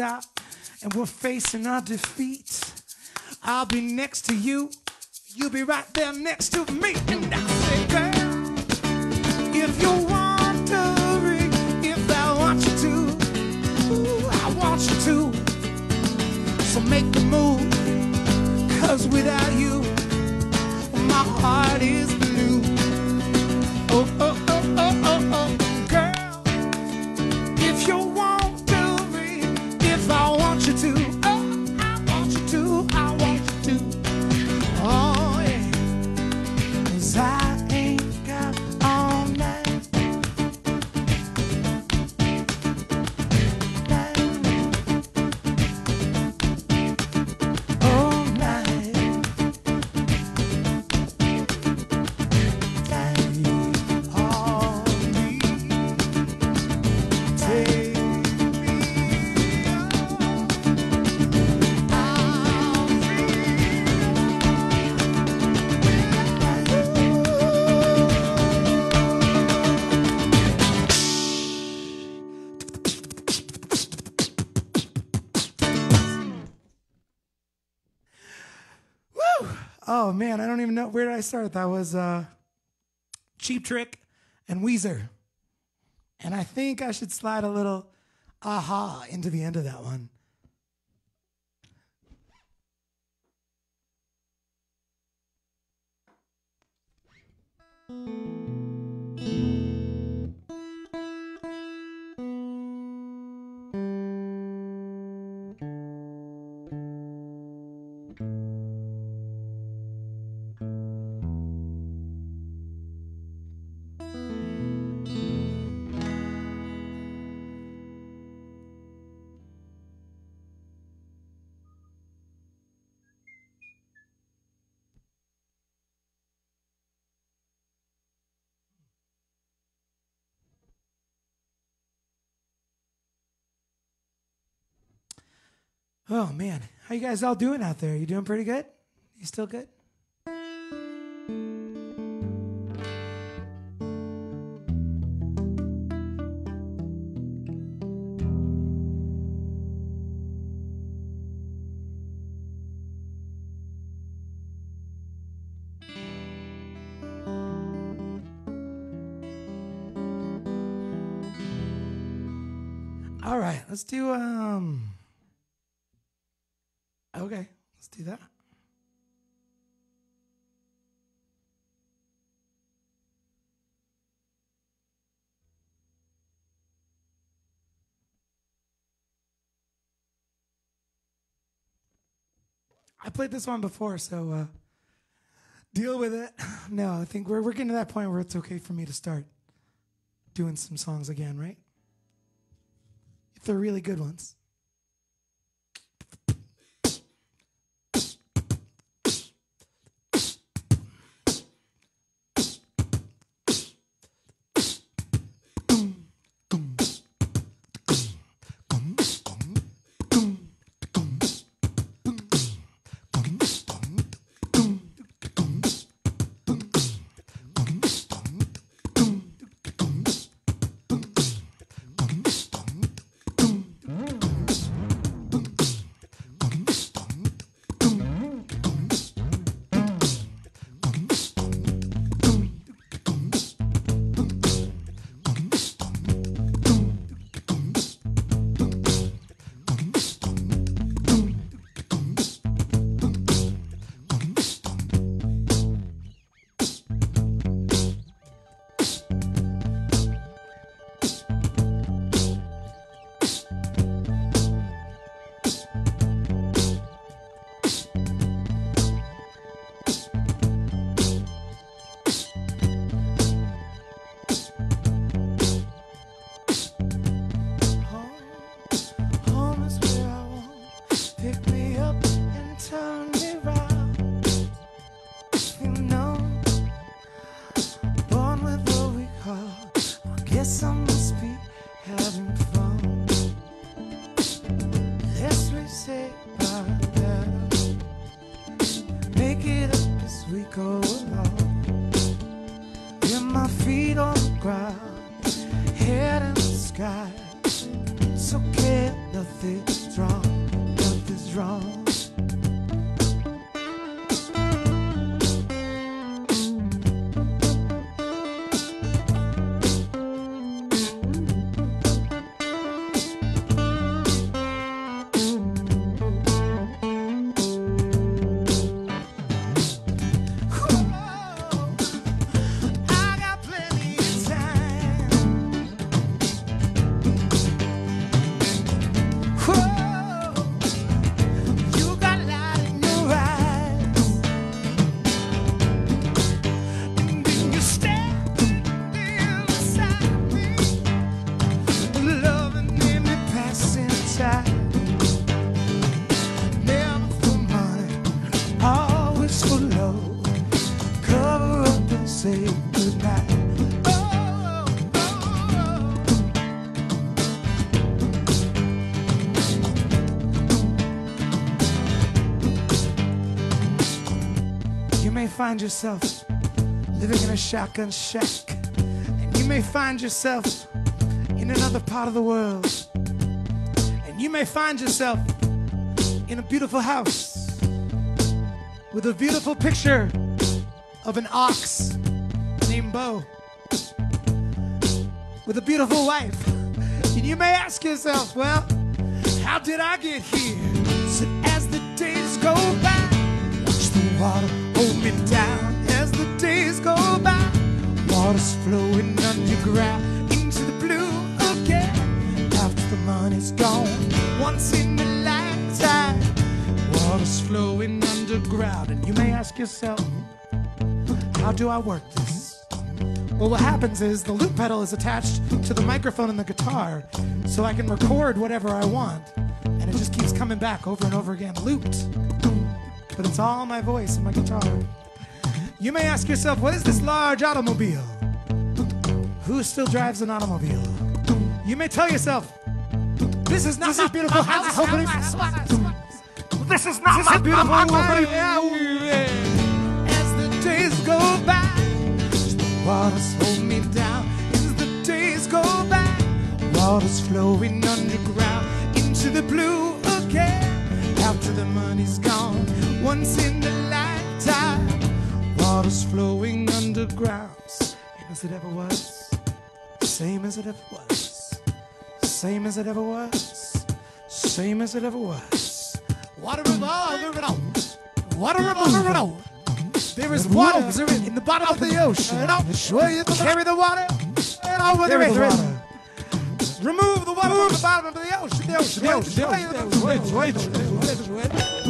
stopped and we're facing our defeat. I'll be next to you. You'll be right there next to me. And I say, girl, if you want to ring, if I want you to, ooh, I want you to. So make the move, cause without you, my heart is blue. Oh man, I don't even know where did I start. That was uh, Cheap Trick and Weezer, and I think I should slide a little aha into the end of that one. Oh man, how you guys all doing out there? You doing pretty good? You still good? All right, let's do um Okay, let's do that. I played this one before, so uh, deal with it. [laughs] No, I think we're, we're getting to that point where it's okay for me to start doing some songs again, right? If they're really good ones. Find yourself living in a shotgun shack, and you may find yourself in another part of the world, and you may find yourself in a beautiful house with a beautiful picture of an ox named Bo with a beautiful wife. And you may ask yourself, well, how did I get here? So as the days go by, watch the water hold me down. As the days go by, water's flowing underground into the blue again. After the money's gone, once in a lifetime, water's flowing underground. And you may ask yourself, how do I work this? Well, what happens is the loop pedal is attached to the microphone and the guitar, so I can record whatever I want, and it just keeps coming back over and over again, looped. But it's all my voice and my guitar. You may ask yourself, what is this large automobile? Who still drives an automobile? You may tell yourself, this is not my beautiful house. Hopefully, This is not my beautiful wife. As the days go by, the waters hold me down. As the days go by, waters flowing underground into the blue again. After the money's gone, once in a lifetime, waters flowing underground. Same as it ever was. Same as it ever was. Same as it ever was. Same as it ever was. Water revolver on. Water revolver on. There is water in the bottom of the ocean. sure, you'll Carry the water and over the. Remove the water from the bottom of the ocean. The ocean. The ocean. The ocean.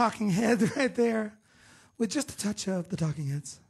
Talking Heads [laughs] right there with just a touch of the talking heads.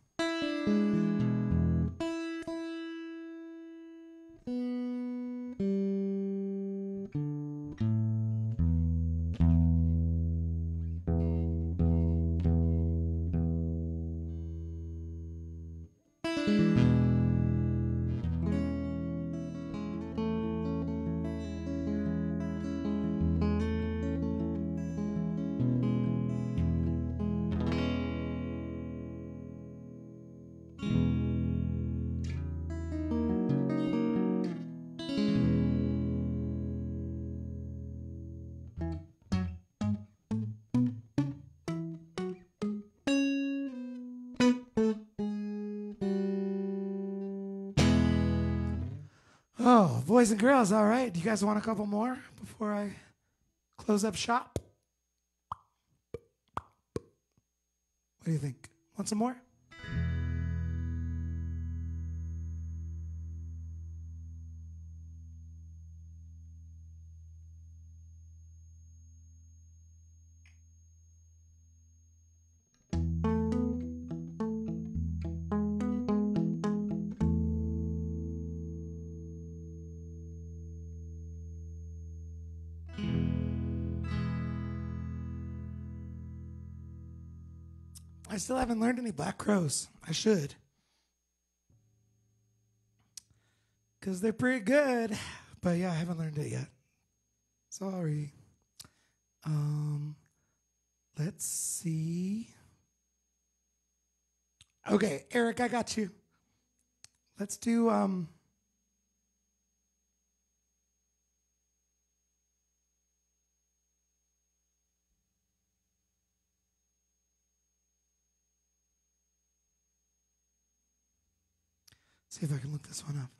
Boys and girls, all right. Do you guys want a couple more before I close up shop? What do you think? Want some more? Still haven't learned any Black Crowes. I should. Because they're pretty good. But yeah, I haven't learned it yet. Sorry. Um, let's see. Okay, Eric, I got you. Let's do um see if I can look this one up.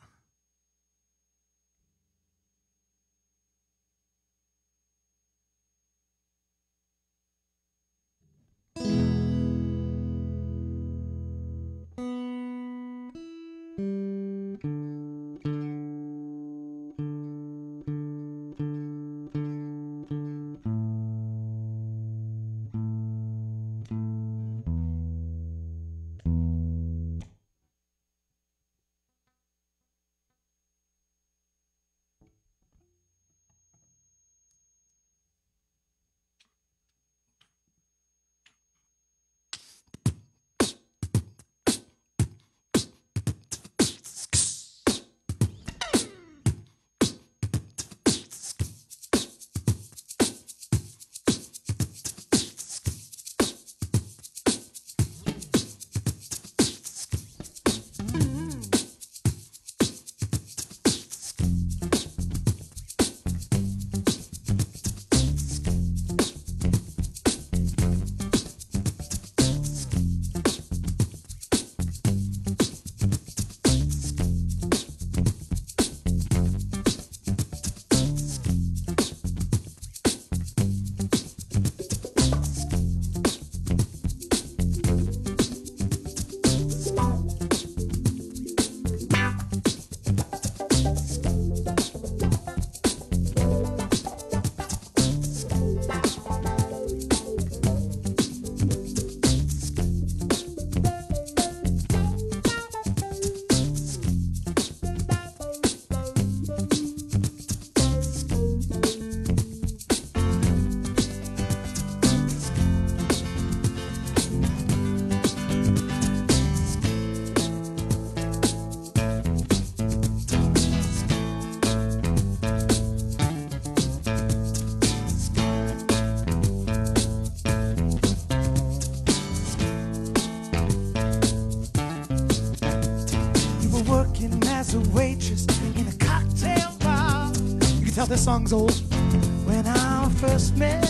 song's old. When I first met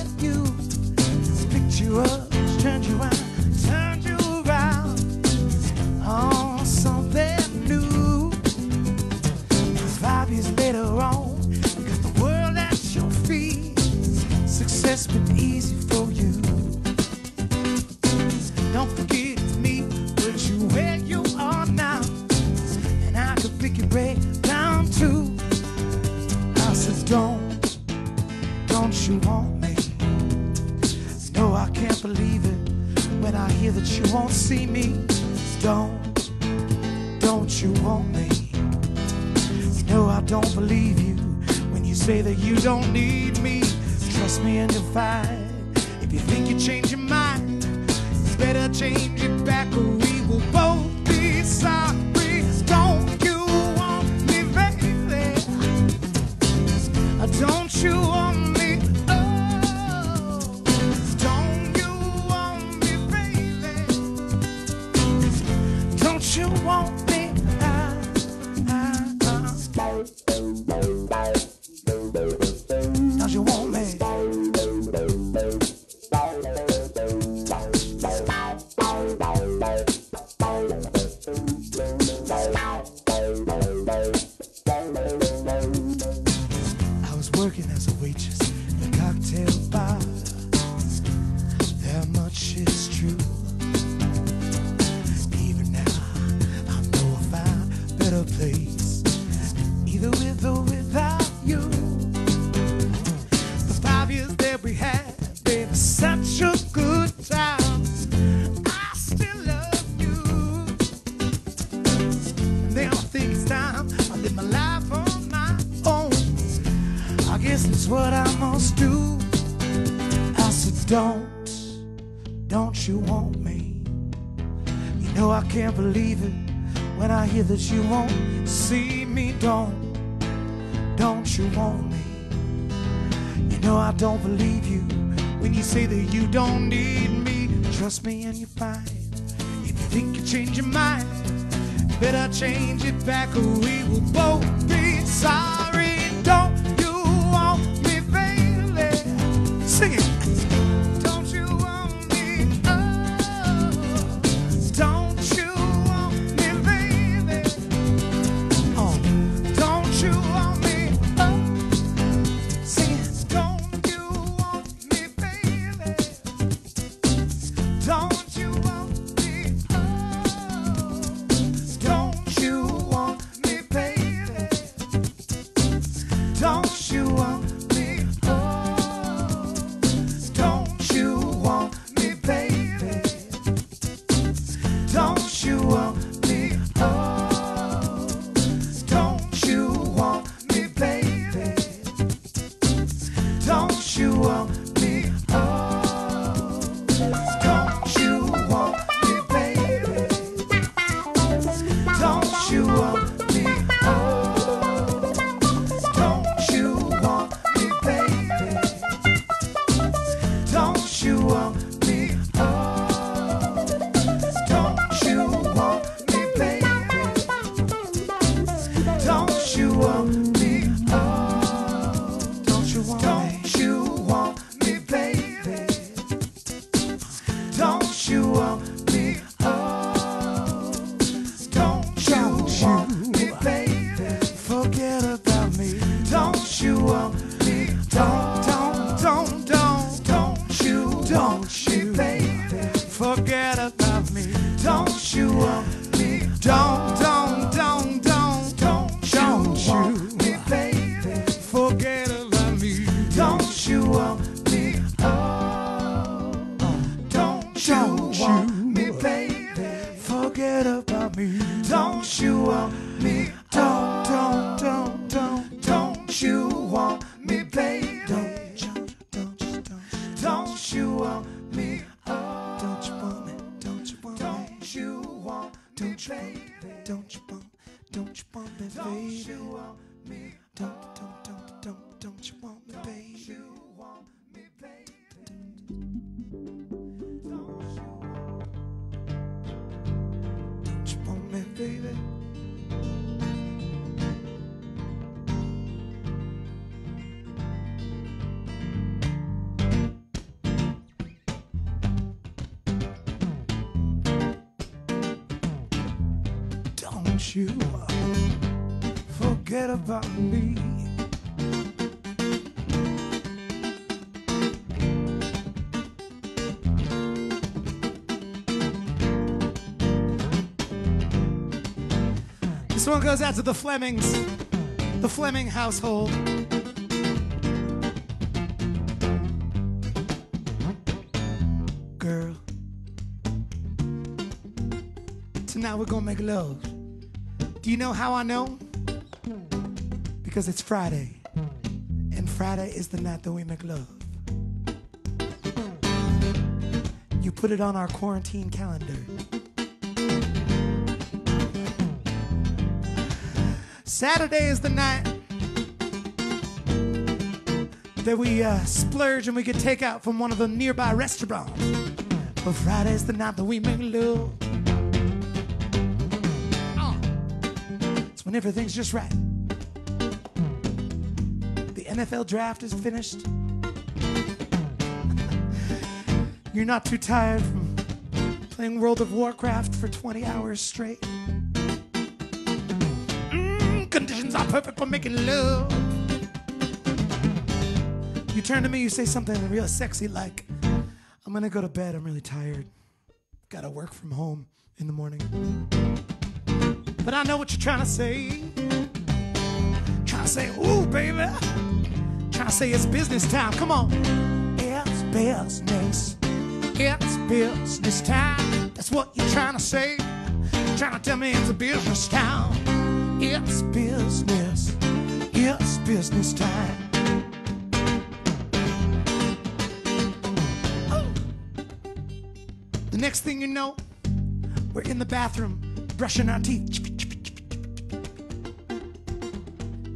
that you won't see me, don't, don't you want me? You know I don't believe you when you say that you don't need me. Trust me and you're fine. If you think you change your mind, better change it back or we will both be sorry. This one goes out to the Flemings, the Fleming household. Girl, tonight we're gonna make love. Do you know how I know? Because it's Friday, and Friday is the night that we make love. You put it on our quarantine calendar. Saturday is the night that we uh, splurge and we get takeout from one of the nearby restaurants. But Friday is the night that we make love. Uh, it's when everything's just right. NFL draft is finished. [laughs] You're not too tired from playing World of Warcraft for 20 hours straight. Mm, conditions are perfect for making love. You turn to me, you say something real sexy like, I'm gonna go to bed, I'm really tired. Gotta work from home in the morning. But I know what you're trying to say. Trying to say, ooh, baby. To say it's business time. Come on. It's business. It's business time. That's what you're trying to say. Trying to tell me it's a business town. It's business. It's business time. The next thing you know, we're in the bathroom brushing our teeth.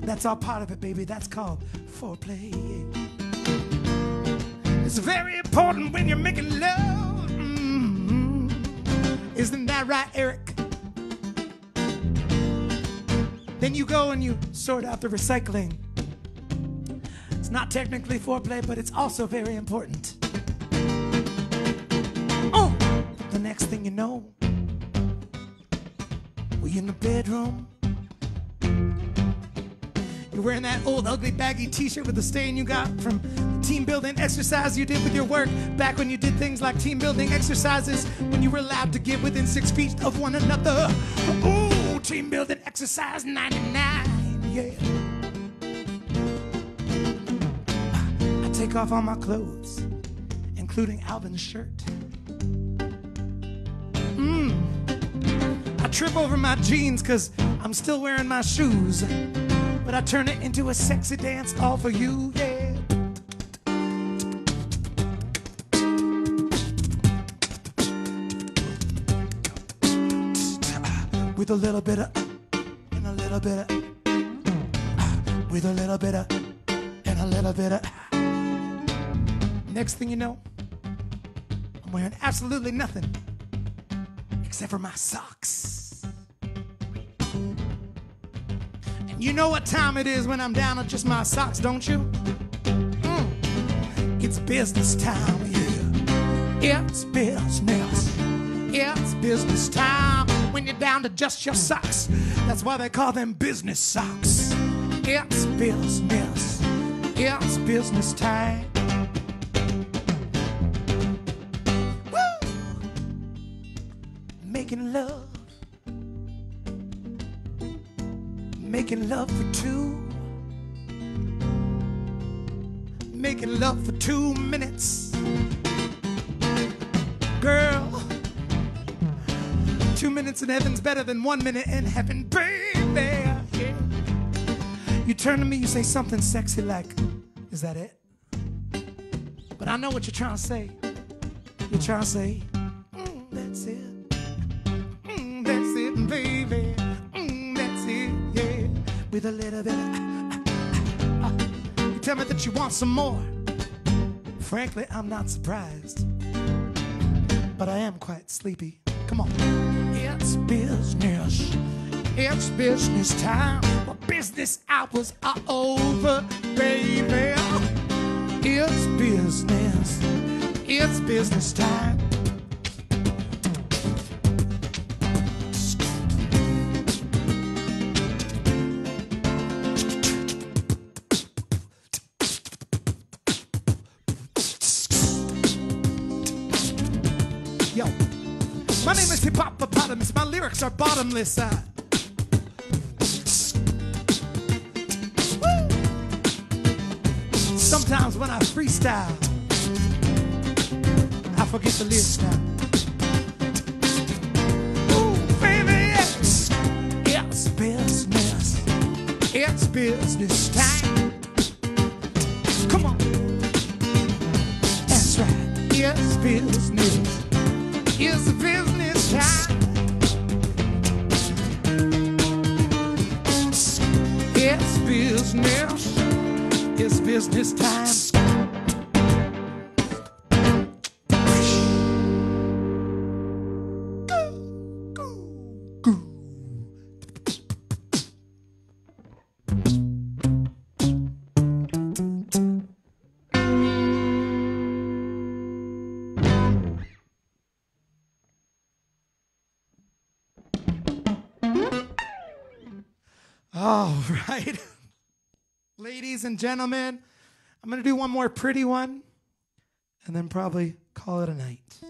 That's all part of it, baby. That's called foreplay. It's very important when you're making love. Mhm. Isn't that right, Eric? Then you go and you sort out the recycling. It's not technically foreplay, but it's also very important. Oh, the next thing you know, we in the bedroom. You're wearing that old ugly baggy t-shirt with the stain you got from the team building exercise you did with your work back when you did things like team building exercises when you were allowed to get within six feet of one another. Ooh, team building exercise 99, yeah. I take off all my clothes, including Alvin's shirt. Mm. I trip over my jeans because I'm still wearing my shoes. But I turn it into a sexy dance all for you, yeah. With a little bit of, and a little bit of, with a little bit of, and a little bit of. Next thing you know, I'm wearing absolutely nothing except for my socks. You know what time it is when I'm down to just my socks, don't you? Mm. It's business time, yeah. It's business. It's business time when you're down to just your socks. That's why they call them business socks. It's business. It's business time. Love for two. Making love for two minutes. Girl, two minutes in heaven's better than one minute in heaven, baby. You turn to me, you say something sexy like, Is that it? But I know what you're trying to say. You're trying to say, "Mm, That's it. Mm, that's it, baby. With a little bit of. you tell me that you want some more. Frankly, I'm not surprised. But I am quite sleepy. Come on. It's business. It's business time. Well, business hours are over, baby. It's business. It's business time. Lyrics are bottomless. Uh. Sometimes when I freestyle, I forget the lyrics now. Business. It's business time. Come on. That's right. It's business. Business time. All right. [laughs] Ladies and gentlemen, I'm going to do one more pretty one and then probably call it a night.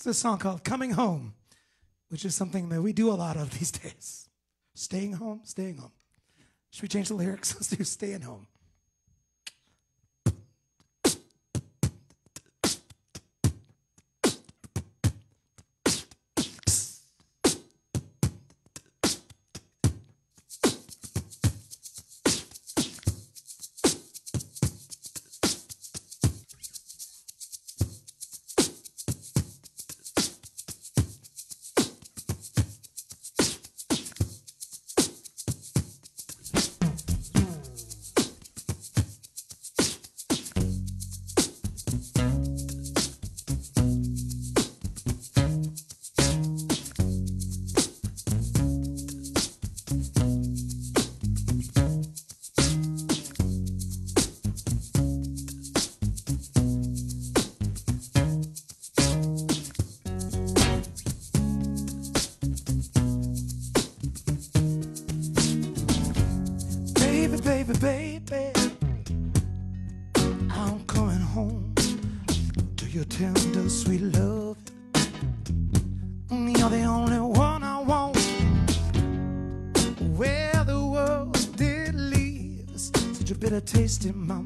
It's a song called Coming Home, which is something that we do a lot of [laughs] these days. Staying home, staying home. Should we change the lyrics? [laughs] Let's do staying home. In my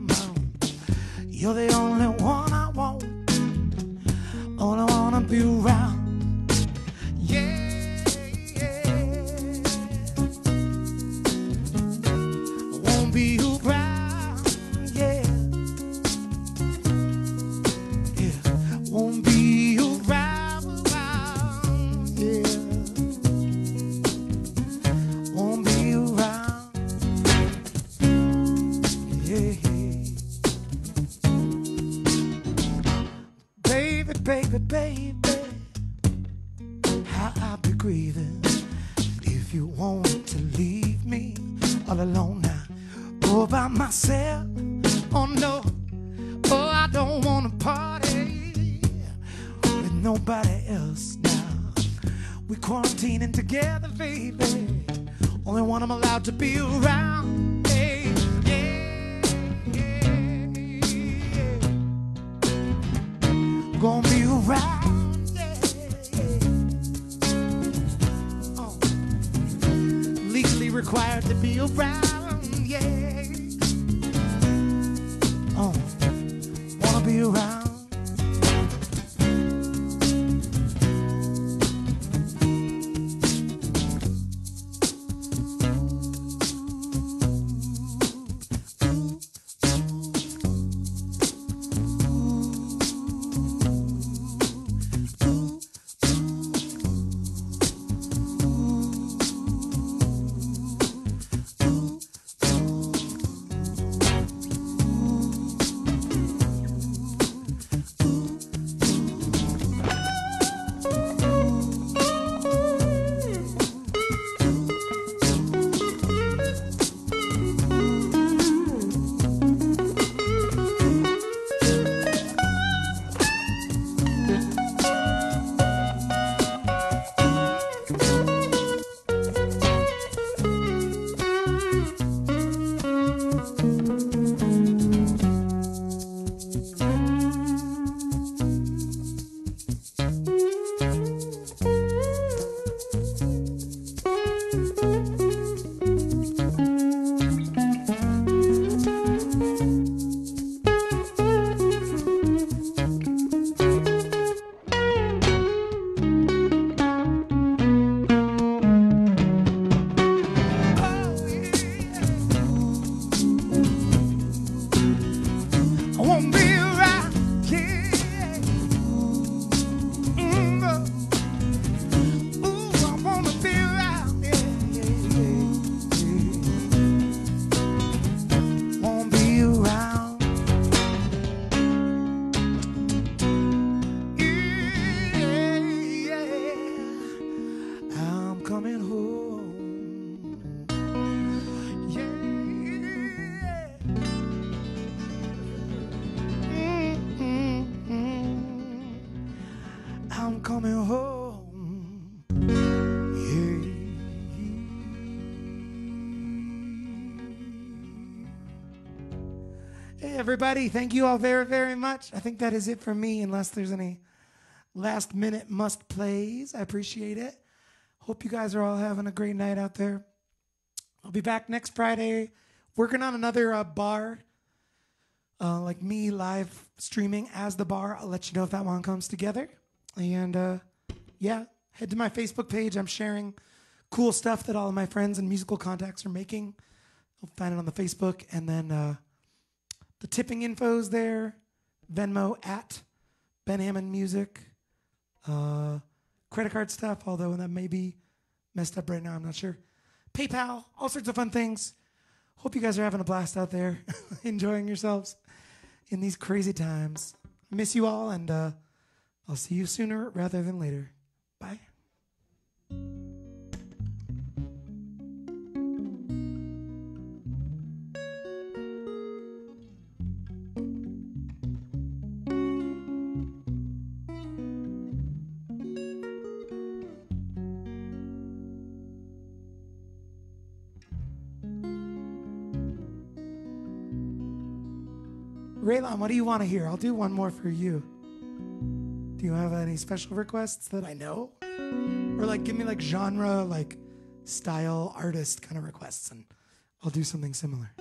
everybody. Thank you all very, very much. I think that is it for me, unless there's any last minute must plays. I appreciate it. Hope you guys are all having a great night out there. I'll be back next Friday working on another uh, bar, uh, like me live streaming as the bar. I'll let you know if that one comes together. And uh, yeah, head to my Facebook page. I'm sharing cool stuff that all of my friends and musical contacts are making. You'll find it on the Facebook. And then uh, the tipping info's there. Venmo at Ben Hammond Music. Uh, credit card stuff, although that may be messed up right now. I'm not sure. PayPal, all sorts of fun things. Hope you guys are having a blast out there, [laughs] enjoying yourselves in these crazy times. Miss you all, and uh, I'll see you sooner rather than later. Bye. Raylon, what do you want to hear? I'll do one more for you. Do you have any special requests that I know? Or like give me like genre, like style, artist kind of requests, and I'll do something similar.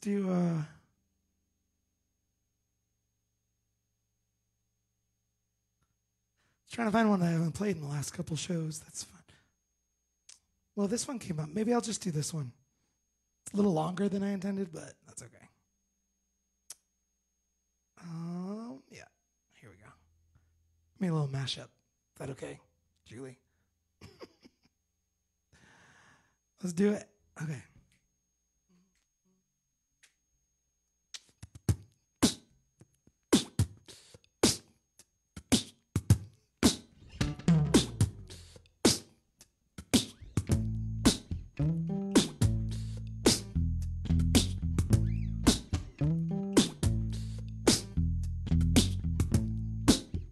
Do. uh Trying to find one that I haven't played in the last couple shows. That's fun. Well, this one came up. Maybe I'll just do this one. It's a little longer than I intended, but that's okay. Um, yeah. Here we go. Me a little mashup. Is that okay, Julie? [laughs] Let's do it. Okay.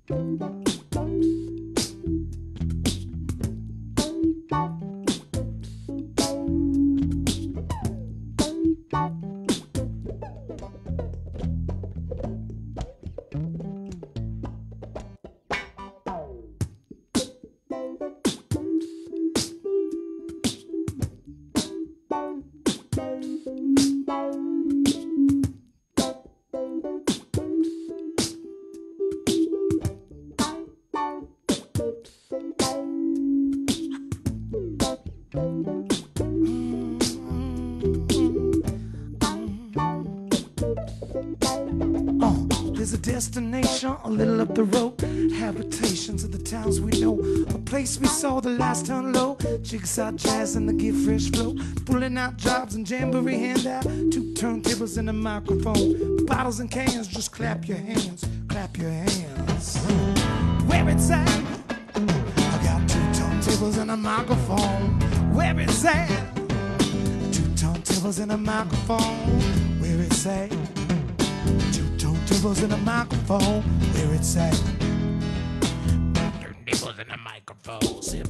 There's a we saw the last turn low. Jigsaw jazz and the get fresh flow. Pulling out jobs and jamboree handout. Two turntables and a microphone. Bottles and cans, just clap your hands, clap your hands. Where it's at? I got two turntables and a microphone. Where it's at? Two turntables and a microphone. Where it's at? Two turntables and a microphone. Where it's at?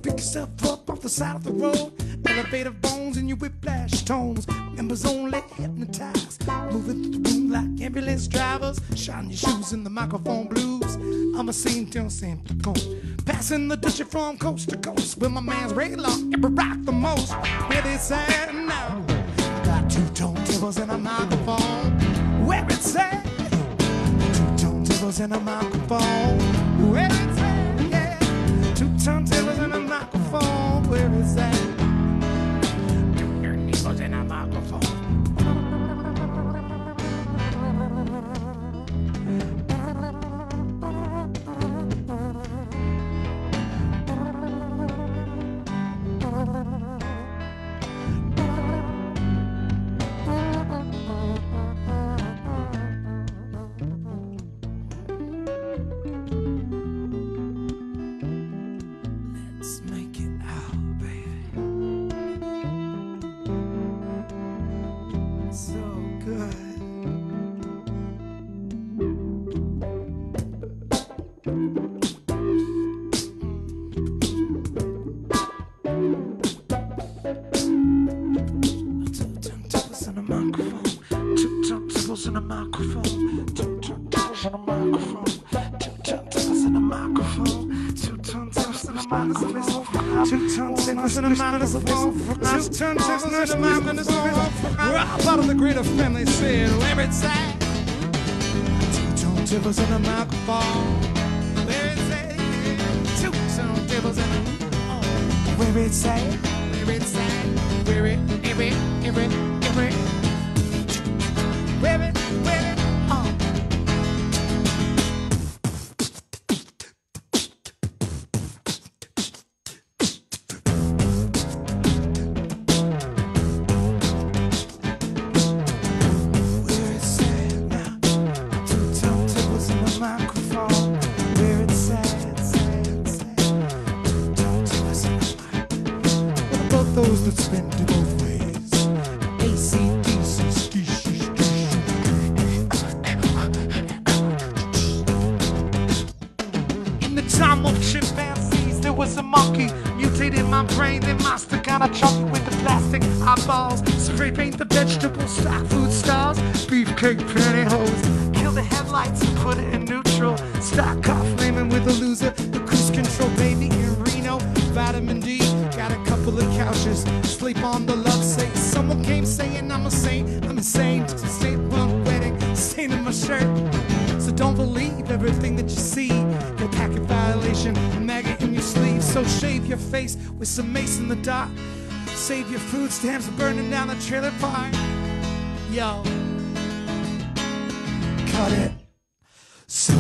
Pick yourself up off the side of the road. Elevative bones and your whiplash tones. Members only hypnotized. Moving through the room like ambulance drivers. Shine your shoes in the microphone blues. I'm a scene till San Passing the Dutchie from coast to coast. With my man's Lock, ever rock the most. Where they say now. Got two tone turntables and a microphone. Where it's at. Two turntables and a microphone. Where it's turntables and a microphone. Two turntables and a microphone. We're all part of the greater family said where it's at. Two turntables and a microphone. Where it's at. Two turntables and a oh. Where it's at. Where it's at. Where it, mace in the dot. Save your food stamps burning down the trailer park. Yo, cut it. So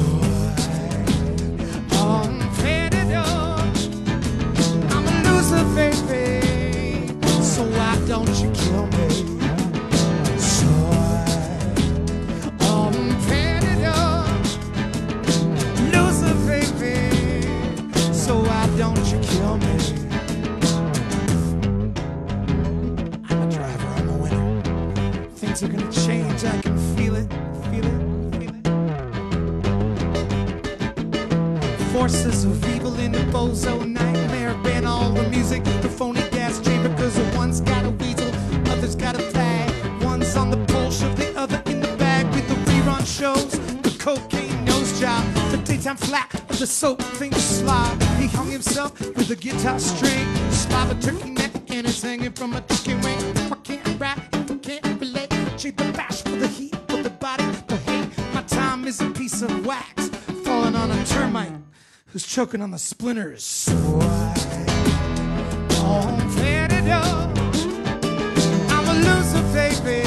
faded. I'm a loser, baby. So why don't you kill me? The daytime flat of the soap thing slide. He hung himself with a guitar string, slab a turkey neck, and it's hanging from a chicken wing. If I can't rap, I can't relate, cheap the bash for the heat of the body. But hey, my time is a piece of wax falling on a termite who's choking on the splinters. So oh, I it up. I'm a loser, baby.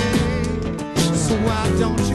So why don't you